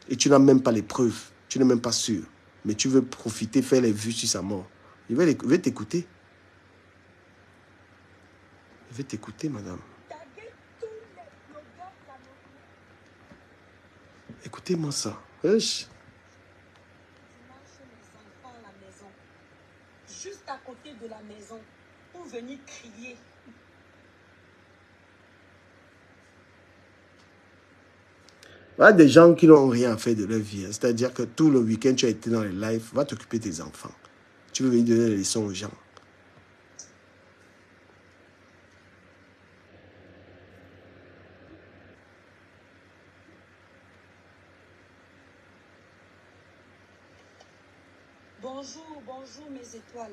Et tu n'as même pas les preuves, tu n'es même pas sûr. Mais tu veux profiter, faire les vues sur sa mort. Il va t'écouter. Il va t'écouter, madame. Écoutez-moi ça. Wesh. Juste à côté de la maison pour venir crier. Il y a des gens qui n'ont rien fait de leur vie. Hein. C'est-à-dire que tout le week-end, tu as été dans les lives, va t'occuper de tes enfants. Tu veux venir donner les leçons aux gens. Bonjour, étoiles.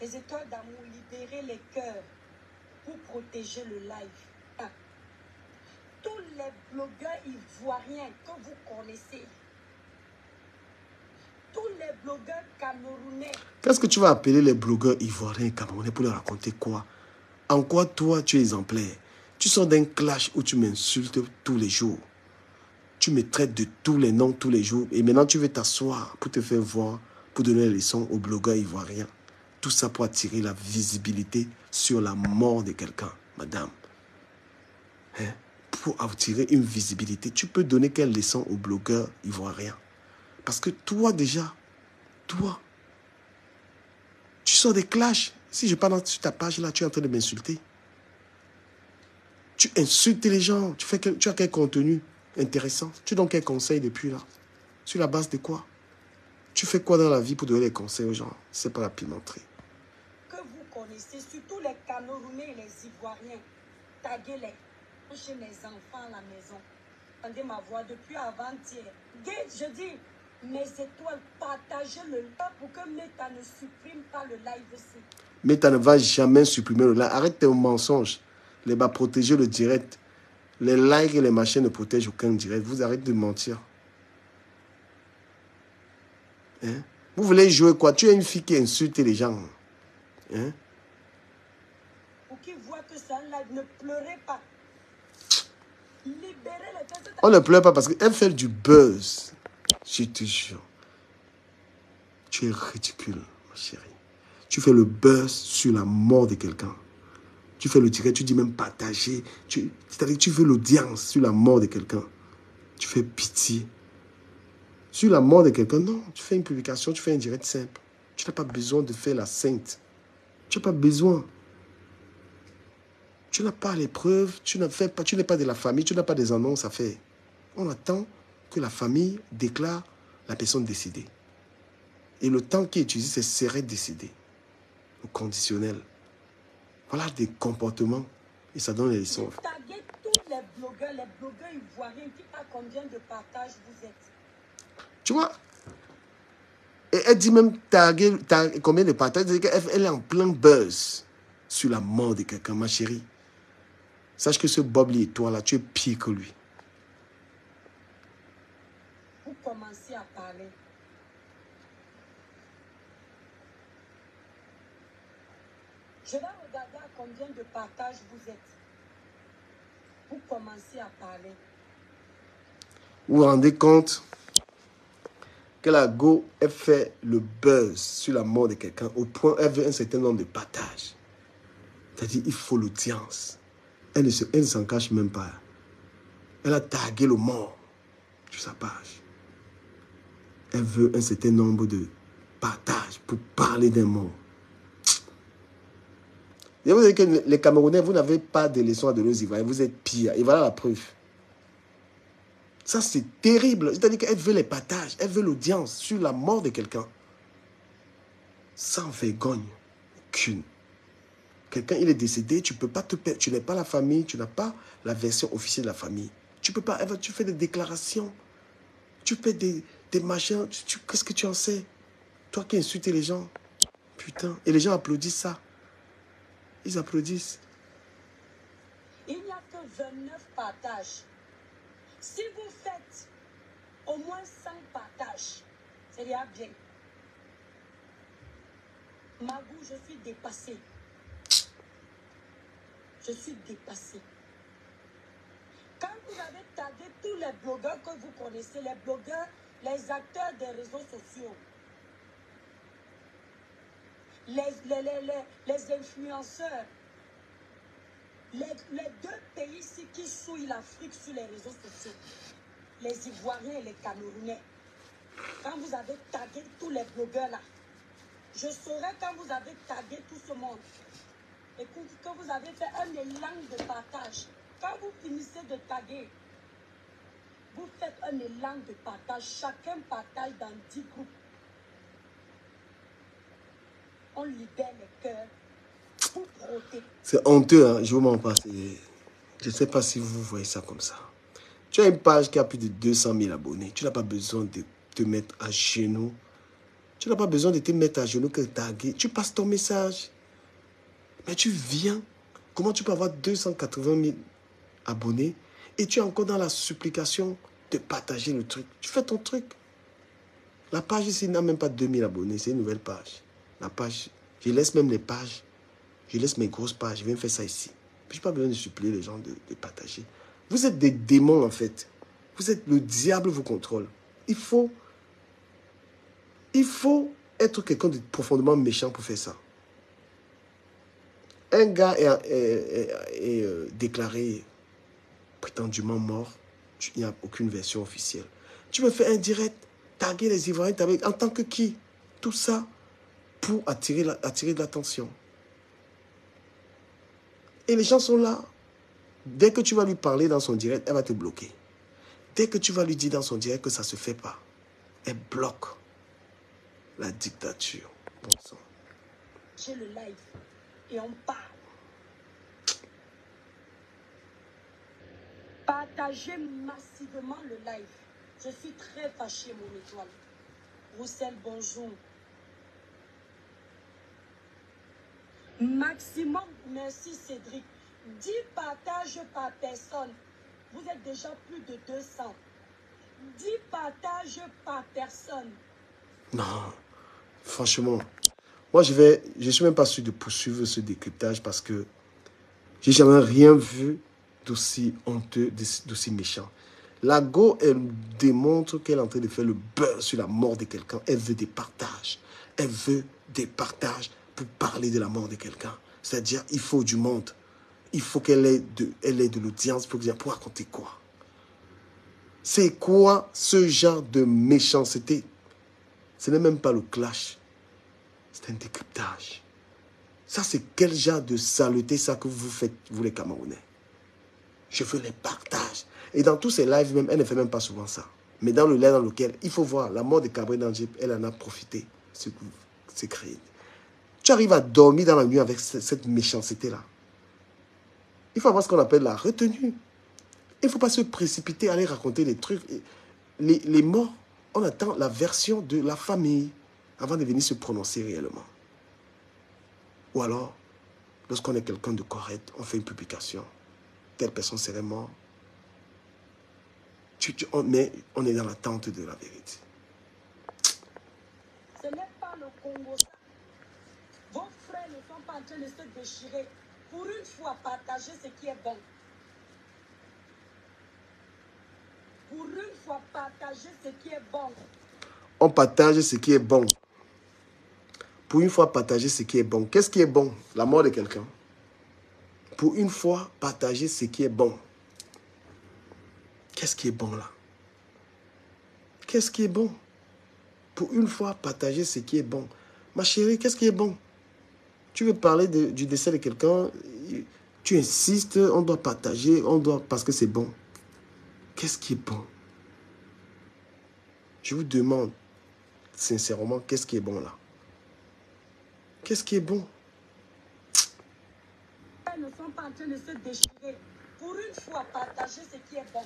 Les étoiles d'amour, libérer les cœurs pour protéger le live. Ah. Tous les blogueurs ivoiriens que vous connaissez, tous les blogueurs camerounais. Qu'est-ce que tu vas appeler les blogueurs ivoiriens camerounais pour leur raconter quoi? En quoi toi tu es exemplaire? Tu sors d'un clash où tu m'insultes tous les jours. Tu me traites de tous les noms tous les jours. Et maintenant, tu veux t'asseoir pour te faire voir, pour donner les leçons aux blogueurs ivoiriens. Tout ça pour attirer la visibilité sur la mort de quelqu'un, madame. Hein? Pour attirer une visibilité, tu peux donner quelle leçon aux blogueurs ivoiriens Parce que toi déjà, toi, tu sors des clashs. Si je parle sur ta page là, tu es en train de m'insulter. Tu insultes les gens. Tu, fais tu as quel contenu intéressant? Tu donnes quel conseil depuis là? Sur la base de quoi? Tu fais quoi dans la vie pour donner des conseils aux gens? C'est pas la pimenterie. Que vous connaissez, surtout les Camerounais et les Ivoiriens, taguez-les chez les enfants à la maison. Entendez ma voix depuis avant-hier. Je dis, mes étoiles, partagez le lien pour que Meta ne supprime pas le live aussi. Meta ne va jamais supprimer le live. Arrête tes mensonges. Les va protéger le direct. Les likes et les machines ne protègent aucun direct. Vous arrêtez de mentir. Hein? Vous voulez jouer quoi? Tu es une fille qui insulte les gens. Hein? Pour qu'ils voient que ça live, ne pleurez pas. Libérez les On ne pleure pas parce qu'elle fait du buzz. Je te jure. Tu es ridicule, ma chérie. Tu fais le buzz sur la mort de quelqu'un. Tu fais le direct, tu dis même partager. C'est-à-dire que tu veux l'audience sur la mort de quelqu'un. Tu fais pitié. Sur la mort de quelqu'un, non. Tu fais une publication, tu fais un direct simple. Tu n'as pas besoin de faire la sainte. Tu n'as pas besoin. Tu n'as pas les preuves, tu n'as pas, n'es pas de la famille, tu n'as pas des annonces à faire. On attend que la famille déclare la personne décédée. Et le temps qui est utilisé, c'est serait décédé. Le conditionnel. Voilà des comportements. Et ça donne les leçons. Tous les blogueurs, les blogueurs ivoiriens qui à combien de partages vous êtes. Tu vois? Et elle dit même combien de partages? Elle, est en plein buzz sur la mort de quelqu'un, ma chérie. Sache que ce Bob Lee et toi là, tu es pire que lui. Vous commencez à parler. Je vais regarder à combien de partages vous êtes. Vous commencez à parler. Vous vous rendez compte? Que la Go, elle fait le buzz sur la mort de quelqu'un au point elle veut un certain nombre de partages. C'est-à-dire, il faut l'audience. Elle ne se- s'en cache même pas. Elle a tagué le mort sur sa page. Elle veut un certain nombre de partages pour parler d'un mort. Vous savez que les Camerounais, vous n'avez pas de leçons à donner aux Ivoiriens. Vous êtes pire. Et voilà la preuve. Ça, c'est terrible. C'est-à-dire qu'elle veut les partages. Elle veut l'audience sur la mort de quelqu'un. Sans vergogne. Aucune. Quelqu'un, il est décédé, tu peux pas te per- tu n'es pas la famille, tu n'as pas la version officielle de la famille. Tu peux pas, tu fais des déclarations, tu fais des, des machins, qu'est-ce que tu en sais? Toi qui insultes les gens, putain, et les gens applaudissent ça. Ils applaudissent. Il n'y a que 29 partages. Si vous faites au moins 100 partages, c'est déjà bien. Magou, je suis dépassée. Je suis dépassée. Quand vous avez tagué tous les blogueurs que vous connaissez, les blogueurs, les acteurs des réseaux sociaux, les, les, les, les influenceurs, les, deux pays qui souillent l'Afrique sur les réseaux sociaux, les Ivoiriens et les Camerounais, quand vous avez tagué tous les blogueurs là, je saurais quand vous avez tagué tout ce monde et que, vous avez fait un élan de partage. Quand vous finissez de taguer, vous faites un élan de partage. Chacun partage dans 10 groupes. On libère les cœurs. C'est honteux, hein, je vous mens pas. c'est- Je ne sais pas si vous voyez ça comme ça. Tu as une page qui a plus de 200 000 abonnés. Tu n'as pas besoin de te mettre à genoux. Tu n'as pas besoin de te mettre à genoux que taguer. Tu passes ton message. Mais tu viens. Comment tu peux avoir 280 000 abonnés et tu es encore dans la supplication de partager le truc? Tu fais ton truc. La page ici n'a même pas 2000 abonnés. C'est une nouvelle page. La page, je laisse même les pages. Je laisse mes grosses pages. Je viens faire ça ici. Puis je pas besoin de supplier les gens de, partager. Vous êtes des démons en fait. Vous êtes le diable vous contrôle. Il faut, il faut être quelqu'un de profondément méchant pour faire ça. Un gars est, euh, déclaré prétendument mort. Il n'y a aucune version officielle. Tu me fais un direct, taguer les Ivoiriens, en tant que qui? Tout ça pour attirer, la- attirer de l'attention. Et les gens sont là. Dès que tu vas lui parler dans son direct, elle va te bloquer. Dès que tu vas lui dire dans son direct que ça ne se fait pas, elle bloque la dictature. Bon sang. J'ai le live et on parle. Partagez massivement le live. Je suis très fâchée, mon étoile. Roussel, bonjour. Maximum, merci Cédric. 10 partages par personne. Vous êtes déjà plus de 200. 10 partages par personne. Non, franchement, moi je vais, je suis même pas sûr de poursuivre ce décryptage parce que j'ai jamais rien vu d'aussi honteux, d'aussi méchant. La Go, elle démontre qu'elle est en train de faire le beurre sur la mort de quelqu'un. Elle veut des partages. Elle veut des partages pour parler de la mort de quelqu'un. C'est-à-dire, il faut du monde. Il faut qu'elle ait de, de l'audience pour, pour raconter quoi? C'est quoi ce genre de méchanceté? Ce n'est même pas le clash. C'est un décryptage. Ça, c'est quel genre de saleté ça que vous faites, vous les Camerounais? Je veux les partages. Et dans tous ces lives même, elle ne fait même pas souvent ça. Mais dans le live dans lequel, il faut voir, la mort de Cabré Jeep, elle en a profité. C'est créé. Tu arrives à dormir dans la nuit avec cette méchanceté-là. Il faut avoir ce qu'on appelle la retenue. Il ne faut pas se précipiter à aller raconter des trucs. Les, les morts, on attend la version de la famille avant de venir se prononcer réellement. Ou alors, lorsqu'on est quelqu'un de correct, on fait une publication. Telle personne serait morte. mais on est dans l'attente de la vérité. Ce n'est pas le Congo. Vos frères ne sont pas en train de se déchirer pour une fois partager ce qui est bon. Pour une fois partager ce qui est bon. On partage ce qui est bon. Pour une fois partager ce qui est bon. Qu'est-ce qui est bon La mort de quelqu'un. Pour une fois partager ce qui est bon. Qu'est-ce qui est bon là Qu'est-ce qui est bon Pour une fois partager ce qui est bon. Ma chérie, qu'est-ce qui est bon tu veux parler du décès de quelqu'un, tu insistes, on doit partager, on doit parce que c'est bon. Qu'est-ce qui est bon? Je vous demande sincèrement, qu'est-ce qui est bon là? Qu'est-ce qui est bon? Ne sont pas en train de se déchirer pour une fois partager ce qui est bon.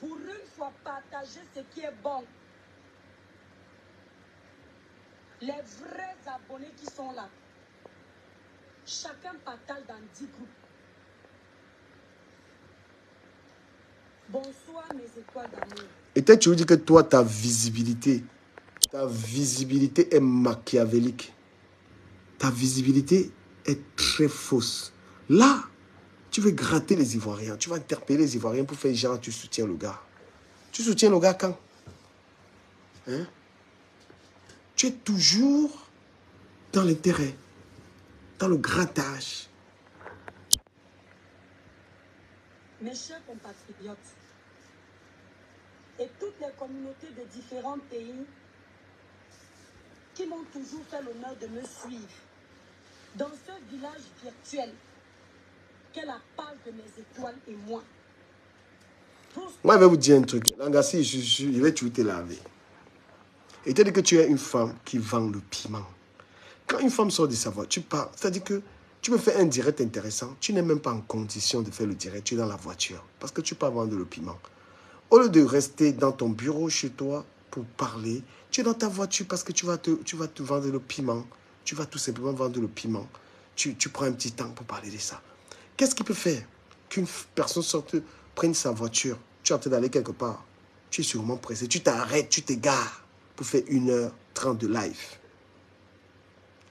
Pour une fois partager ce qui est bon. Les vrais abonnés qui sont là, chacun partage dans 10 groupes. Bonsoir mes étoiles d'amour. Et peut-être tu veux dire que toi, ta visibilité, ta visibilité est machiavélique. Ta visibilité est très fausse. Là, tu veux gratter les Ivoiriens. Tu vas interpeller les Ivoiriens pour faire genre, tu soutiens le gars. Tu soutiens le gars quand? Hein? Tu es toujours dans l'intérêt, dans le grattage. Mes chers compatriotes, et toutes les communautés de différents pays qui m'ont toujours fait l'honneur de me suivre, dans ce village virtuel, qu'est la page de mes étoiles et moi. Moi, je vais vous dire un truc. Langassi, je, je, je vais te laver. Et tu dit que tu es une femme qui vend le piment. Quand une femme sort de sa voiture, tu pars. C'est-à-dire que tu peux faire un direct intéressant. Tu n'es même pas en condition de faire le direct. Tu es dans la voiture. Parce que tu peux vendre le piment. Au lieu de rester dans ton bureau chez toi pour parler, tu es dans ta voiture parce que tu vas te, tu vas te vendre le piment. Tu vas tout simplement vendre le piment. Tu, tu prends un petit temps pour parler de ça. Qu'est-ce qui peut faire qu'une personne sorte, prenne sa voiture, tu es en train d'aller quelque part, tu es sûrement pressé, tu t'arrêtes, tu t'égares pour faire une heure trente de live.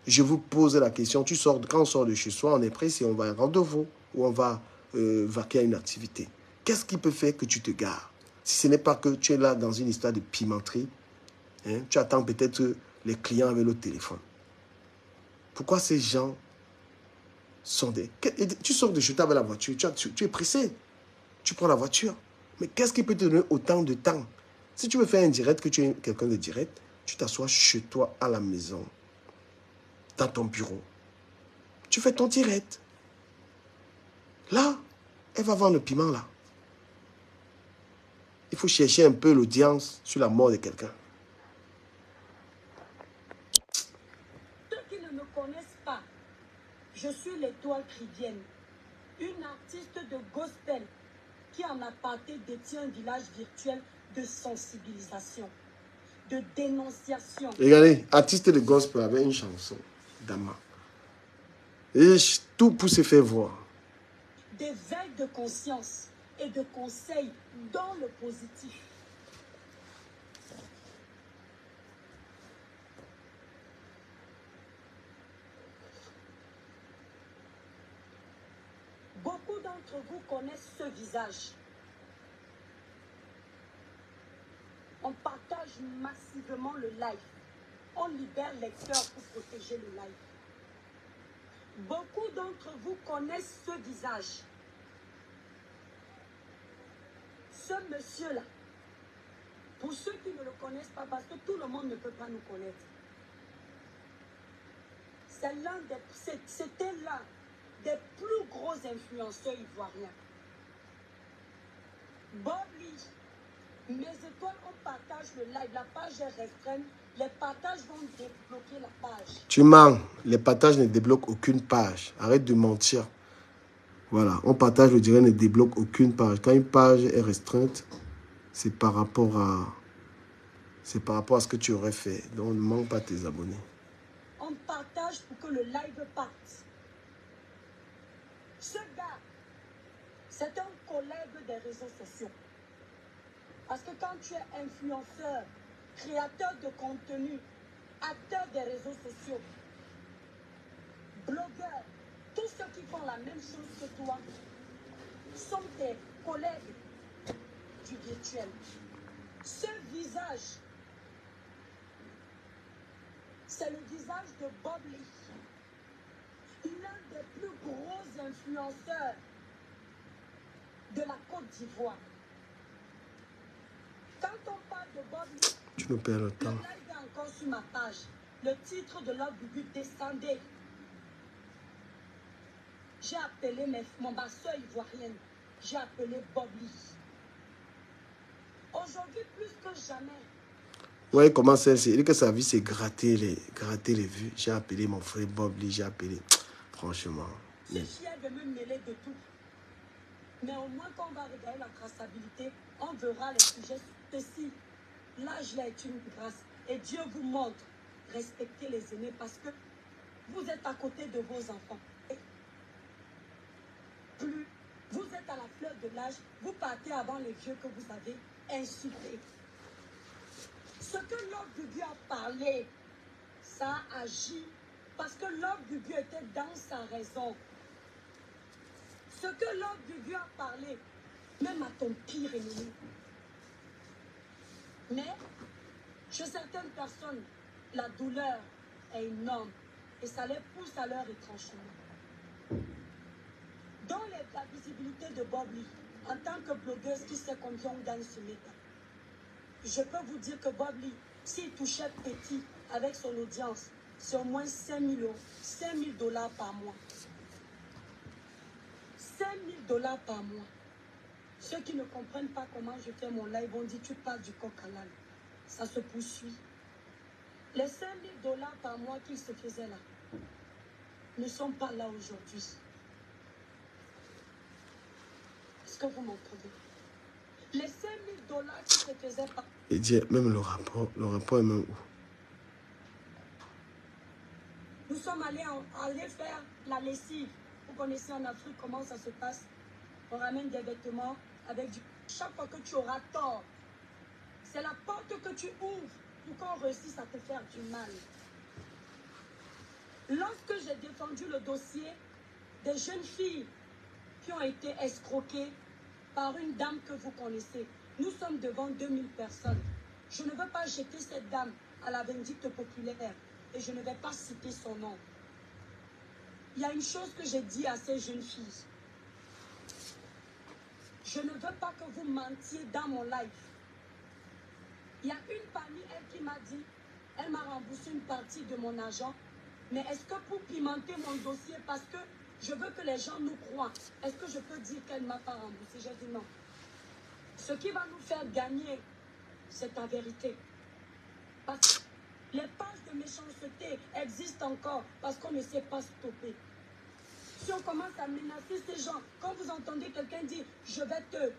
Je vous pose la question, tu sors, quand on sort de chez soi, on est prêt si on va à un rendez-vous ou on va euh, vaquer à une activité. Qu'est-ce qui peut faire que tu te gares? Si ce n'est pas que tu es là dans une histoire de pimenterie, hein, tu attends peut-être les clients avec le téléphone. Pourquoi ces gens sont des... Tu sors de chez toi avec la voiture, tu, tu es pressé. Tu prends la voiture. Mais qu'est-ce qui peut te donner autant de temps? Si tu veux faire un direct, que tu es quelqu'un de direct, tu t'assois chez toi à la maison, dans ton bureau. Tu fais ton direct. Là, elle va vendre le piment là. Il faut chercher un peu l'audience sur la mort de quelqu'un. Ceux qui ne me connaissent pas, je suis l'étoile crivienne, une artiste de gospel qui en aparté détient un village virtuel de sensibilisation, de dénonciation. Regardez, artiste de gospel avec une chanson, Dama. Et tout pour se faire voir. D'éveil de conscience et de conseils dans le positif. Beaucoup d'entre vous connaissent ce visage. On partage massivement le live. On libère les cœurs pour protéger le live. Beaucoup d'entre vous connaissent ce visage. Ce monsieur-là, pour ceux qui ne le connaissent pas, parce que tout le monde ne peut pas nous connaître, c'était l'un des plus gros influenceurs ivoiriens. Bob Lee, mes étoiles, on partage le live, la page est restreinte, les partages vont débloquer la page. Tu mens. Les partages ne débloquent aucune page. Arrête de mentir. Voilà. On partage le direct ne débloque aucune page. Quand une page est restreinte, c'est par rapport à. C'est par rapport à ce que tu aurais fait. Donc ne manque pas tes abonnés. on partage pour que le live parte. Ce gars, c'est un collègue des réseaux sociaux. Parce que quand tu es influenceur, créateur de contenu, acteur des réseaux sociaux, blogueur, tous ceux qui font la même chose que toi sont tes collègues du virtuel. Ce visage c'est le visage de Bob Lee, l'un des plus gros influenceurs de la Côte d'Ivoire. Quand on parle de Bob Lee, Tu nous perds le temps. encore sur ma page. Le titre de l'ordre du but descendait. J'ai appelé mes, mon ma soeur ivoirienne. J'ai appelé Bob Lee. Aujourd'hui, plus que jamais, Ouais, comment c'est? Il dit que sa vie, c'est gratter les, gratter les vues. J'ai appelé mon frère Bob Lee, j'ai appelé. Franchement. Je suis fière de me mêler de tout. Mais au moins, quand on va regarder la traçabilité, on verra les sujets. Ceci, l'âge là est une grâce. Et Dieu vous montre, respectez les aînés parce que vous êtes à côté de vos enfants. Et plus vous êtes à la fleur de l'âge, vous partez avant les vieux que vous avez insultés. Ce que l'homme du Dieu a parlé, ça a agi parce que l'homme du Dieu était dans sa raison. Ce que l'homme du Dieu a parlé, même à ton pire ennemi. Mais chez certaines personnes, la douleur est énorme et ça les pousse à leur retranchement. Dans la visibilité de Bob Lee, en tant que blogueuse qui sait combien on gagne ce métier, je peux vous dire que Bob Lee, s'il touchait petit avec son audience, c'est au moins 5 000 euros, 5 000 dollars par mois. 5 000 dollars par mois. Ceux qui ne comprennent pas comment je fais mon live, on dit tu parles du coq à l'âne. Ça se poursuit. Les 5 000 dollars par mois qu'il se faisait là ne sont pas là aujourd'hui. Est-ce que vous m'entendez? Les 5 000 dollars qu'il se faisait par Il dit même le rapport. Le rapport est même où? Nous sommes allés, en- allés faire la lessive. Vous connaissez en Afrique comment ça se passe? On ramène des vêtements avec du... Chaque fois que tu auras tort, c'est la porte que tu ouvres pour qu'on réussisse à te faire du mal. Lorsque j'ai défendu le dossier des jeunes filles qui ont été escroquées par une dame que vous connaissez, nous sommes devant 2000 personnes. Je ne veux pas jeter cette dame à la vindicte populaire et je ne vais pas citer son nom. Il y a une chose que j'ai dit à ces jeunes filles. Je ne veux pas que vous mentiez dans mon live. Il y a une parmi elles qui m'a dit, elle m'a remboursé une partie de mon argent, mais est-ce que pour pimenter mon dossier, parce que je veux que les gens nous croient, est-ce que je peux dire qu'elle ne m'a pas remboursé? J'ai dit non. Ce qui va nous faire gagner, c'est ta vérité. Parce que les pages de méchanceté existent encore parce qu'on ne sait pas stopper. Si on commence à menacer ces gens, quand vous entendez quelqu'un dire je vais te.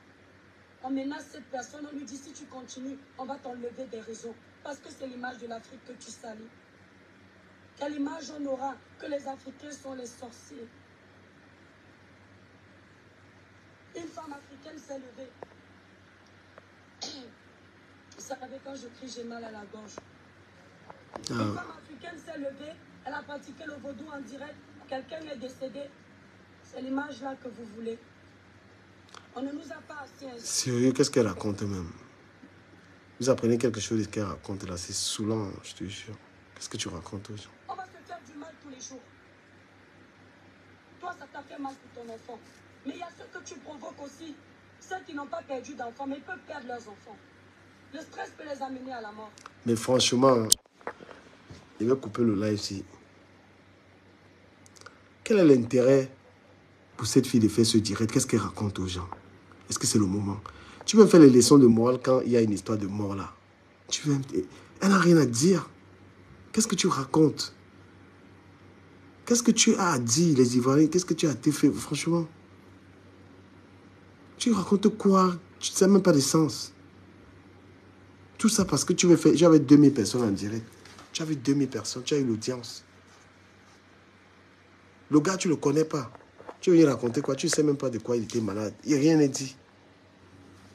On menace cette personne, on lui dit si tu continues, on va t'enlever des réseaux. Parce que c'est l'image de l'Afrique que tu salis. Quelle image on aura que les Africains sont les sorciers? Une femme africaine s'est levée. Vous savez, quand je crie, j'ai mal à la gorge. Une Ah, femme africaine s'est levée, elle a pratiqué le vaudou en direct, quelqu'un est décédé. C'est l'image là que vous voulez. On ne nous a pas assez. Sérieux, qu'est-ce qu'elle raconte même? Vous apprenez quelque chose de ce qu'elle raconte là, c'est saoulant, je te jure. Qu'est-ce que tu racontes aux gens? On va se faire du mal tous les jours. Toi, ça t'a fait mal pour ton enfant. Mais il y a ce que tu provoques aussi. Ceux qui n'ont pas perdu d'enfants, mais ils peuvent perdre leurs enfants. Le stress peut les amener à la mort. Mais franchement, il va couper le live ici. Quel est l'intérêt pour cette fille de faire ce direct? Qu'est-ce qu'elle raconte aux gens? Est-ce que c'est le moment? Tu veux faire les leçons de morale quand il y a une histoire de mort là tu veux... Elle n'a rien à dire. Qu'est-ce que tu racontes? Qu'est-ce que tu as à dire, les Ivoiriens? Qu'est-ce que tu as fait, franchement Tu racontes quoi? Tu sais même pas de sens. Tout ça parce que tu veux faire... J'avais 2000 personnes en direct. Tu avais 2000 personnes, tu as eu l'audience. Le gars, tu ne le connais pas. Tu veux lui raconter quoi? Tu ne sais même pas de quoi il était malade. Il rien à dire.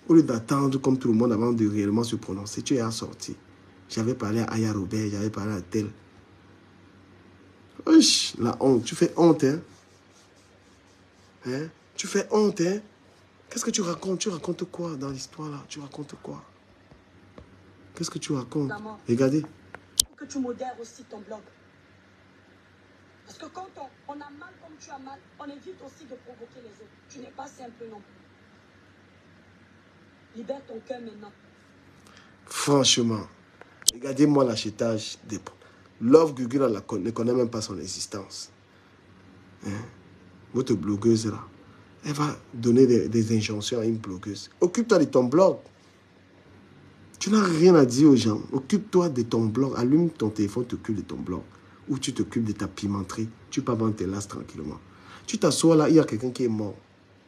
Au lieu d'attendre comme tout le monde avant de réellement se prononcer, tu es assorti. J'avais parlé à Aya Robert, j'avais parlé à tel. Wesh, la honte. Tu fais honte, hein? hein? Tu fais honte, hein? Qu'est-ce que tu racontes? Tu racontes quoi dans l'histoire là? Tu racontes quoi? Qu'est-ce que tu racontes? Regardez. Que tu modères aussi ton blog. Parce que quand on, a mal comme tu as mal, on évite aussi de provoquer les autres. Tu n'es pas simple non plus. Libère ton cœur maintenant. Franchement, regardez-moi l'achetage des... Love Google ne connaît même pas son existence. Hein? Votre blogueuse là, elle va donner des, des injonctions à une blogueuse. Occupe-toi de ton blog. Tu n'as rien à dire aux gens. Occupe-toi de ton blog. Allume ton téléphone, t'occupe de ton blog. Ou tu t'occupes de ta pimenterie. Tu peux vendre tes lasses tranquillement. Tu t'assois là, il y a quelqu'un qui est mort.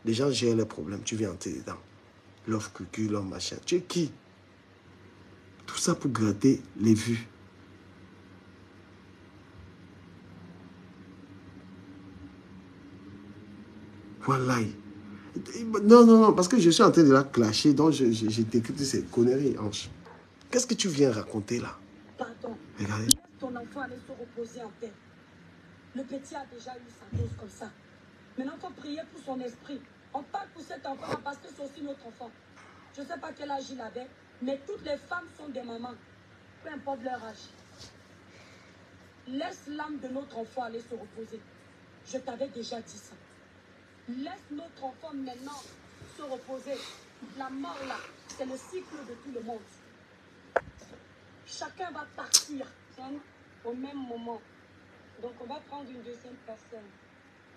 Les gens gèrent les problèmes. Tu viens entrer dedans. L'offre cucu, l'homme machin. Tu es qui? Tout ça pour gratter les vues. Voilà. Non, non, non, parce que je suis en train de la clasher, donc j'ai décrit ces conneries, Ange. Qu'est-ce que tu viens raconter là? Pardon. Regardez. Laisse ton enfant aller se reposer en paix. Le petit a déjà eu sa dose comme ça. Maintenant, il faut prier pour son esprit. On parle pour cet enfant parce que c'est aussi notre enfant. Je ne sais pas quel âge il avait, mais toutes les femmes sont des mamans, peu importe leur âge. Laisse l'âme de notre enfant aller se reposer. Je t'avais déjà dit ça. Laisse notre enfant maintenant se reposer. La mort là, c'est le cycle de tout le monde. Chacun va partir au même moment. Donc on va prendre une deuxième personne.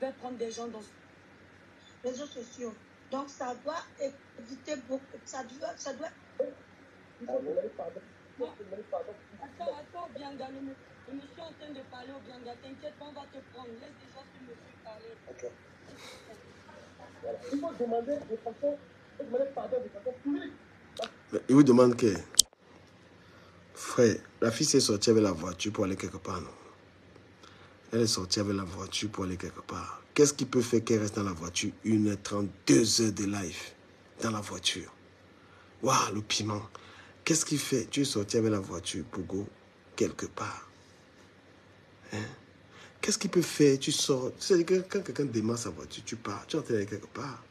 On va prendre des gens dans les réseaux sociaux. Donc ça doit éviter beaucoup. Ça doit. Ça doit... Attends, attends, Bianga, le, le monsieur est en train de parler au Bianga. T'inquiète pas, on va te prendre. Laisse déjà ce monsieur parler. Ok. Il faut demander de façon. demander pardon de façon publique. Il vous demande que. Frère, la fille s'est sortie avec la voiture pour aller quelque part, non? Elle est sortie avec la voiture pour aller quelque part. Qu'est-ce qui peut faire qu'elle reste dans la voiture une heure trente, deux heures de live dans la voiture? Waouh, le piment. Qu'est-ce qui fait? Tu es sorti avec la voiture pour go quelque part. Hein? Qu'est-ce qui peut faire? Tu sors. Tu sais, quand quelqu'un démarre sa voiture, tu pars, tu entres quelque part.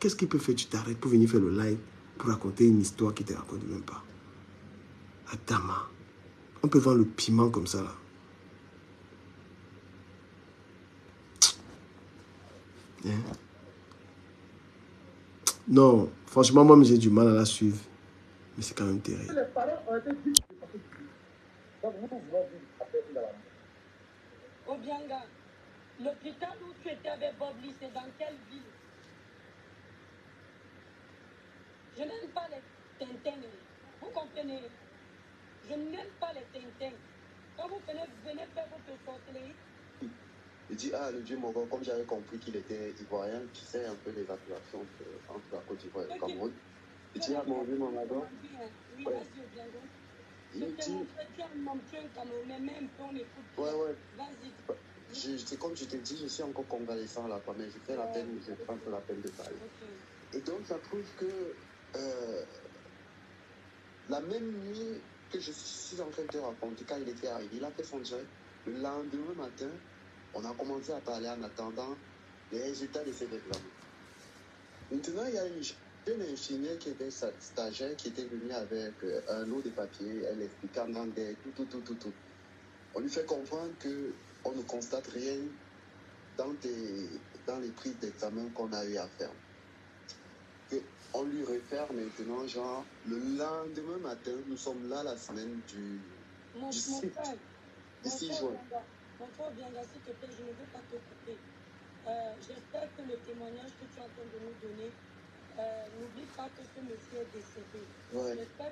Qu'est-ce qui peut faire? Tu t'arrêtes pour venir faire le live, pour raconter une histoire qui ne te raconte même pas. Adama. On peut voir le piment comme ça là. Hein? Non, franchement, moi, j'ai du mal à la suivre. Mais c'est quand même terrible. Obianga, l'hôpital où tu étais avec Bob c'est dans quelle ville? Je n'aime pas les tintins. Vous comprenez? Je n'aime pas les tintins. Quand vous venez, venez faire votre sorcellerie, il dit, ah, le dieu Mogo, comme j'avais compris qu'il était ivoirien, qui sait un peu les appellations entre la Côte d'Ivoire et le Cameroun. Il dit, ah, mon vieux Mogo. Oui, ouais. Il dit. Ouais, ouais. Vas-y. C'est comme je te dis, je suis encore convalescent là-bas, mais je fais la peine, je prends la peine de parler. Et donc, ça prouve que euh, la même nuit que je suis en train de te raconter, quand il était arrivé, il a fait son direct. Le lendemain matin, on a commencé à parler en attendant les résultats de ces examens. Maintenant, il y a une jeune ingénieure qui était stagiaire qui était venue avec euh, un lot de papier, elle expliquait en anglais, tout, tout, tout, tout, tout. On lui fait comprendre qu'on ne constate rien dans, dans les prises d'examen qu'on a eu à faire. On lui réfère maintenant, genre, le lendemain matin, nous sommes là la semaine du, Mon, du mon 6, frère, du mon 6 frère juin. Mon frère s'il te plaît, je ne veux pas te couper. Euh, J'espère que le témoignage que tu es en train de nous donner, euh, n'oublie pas que ce monsieur est décédé. Ouais. J'espère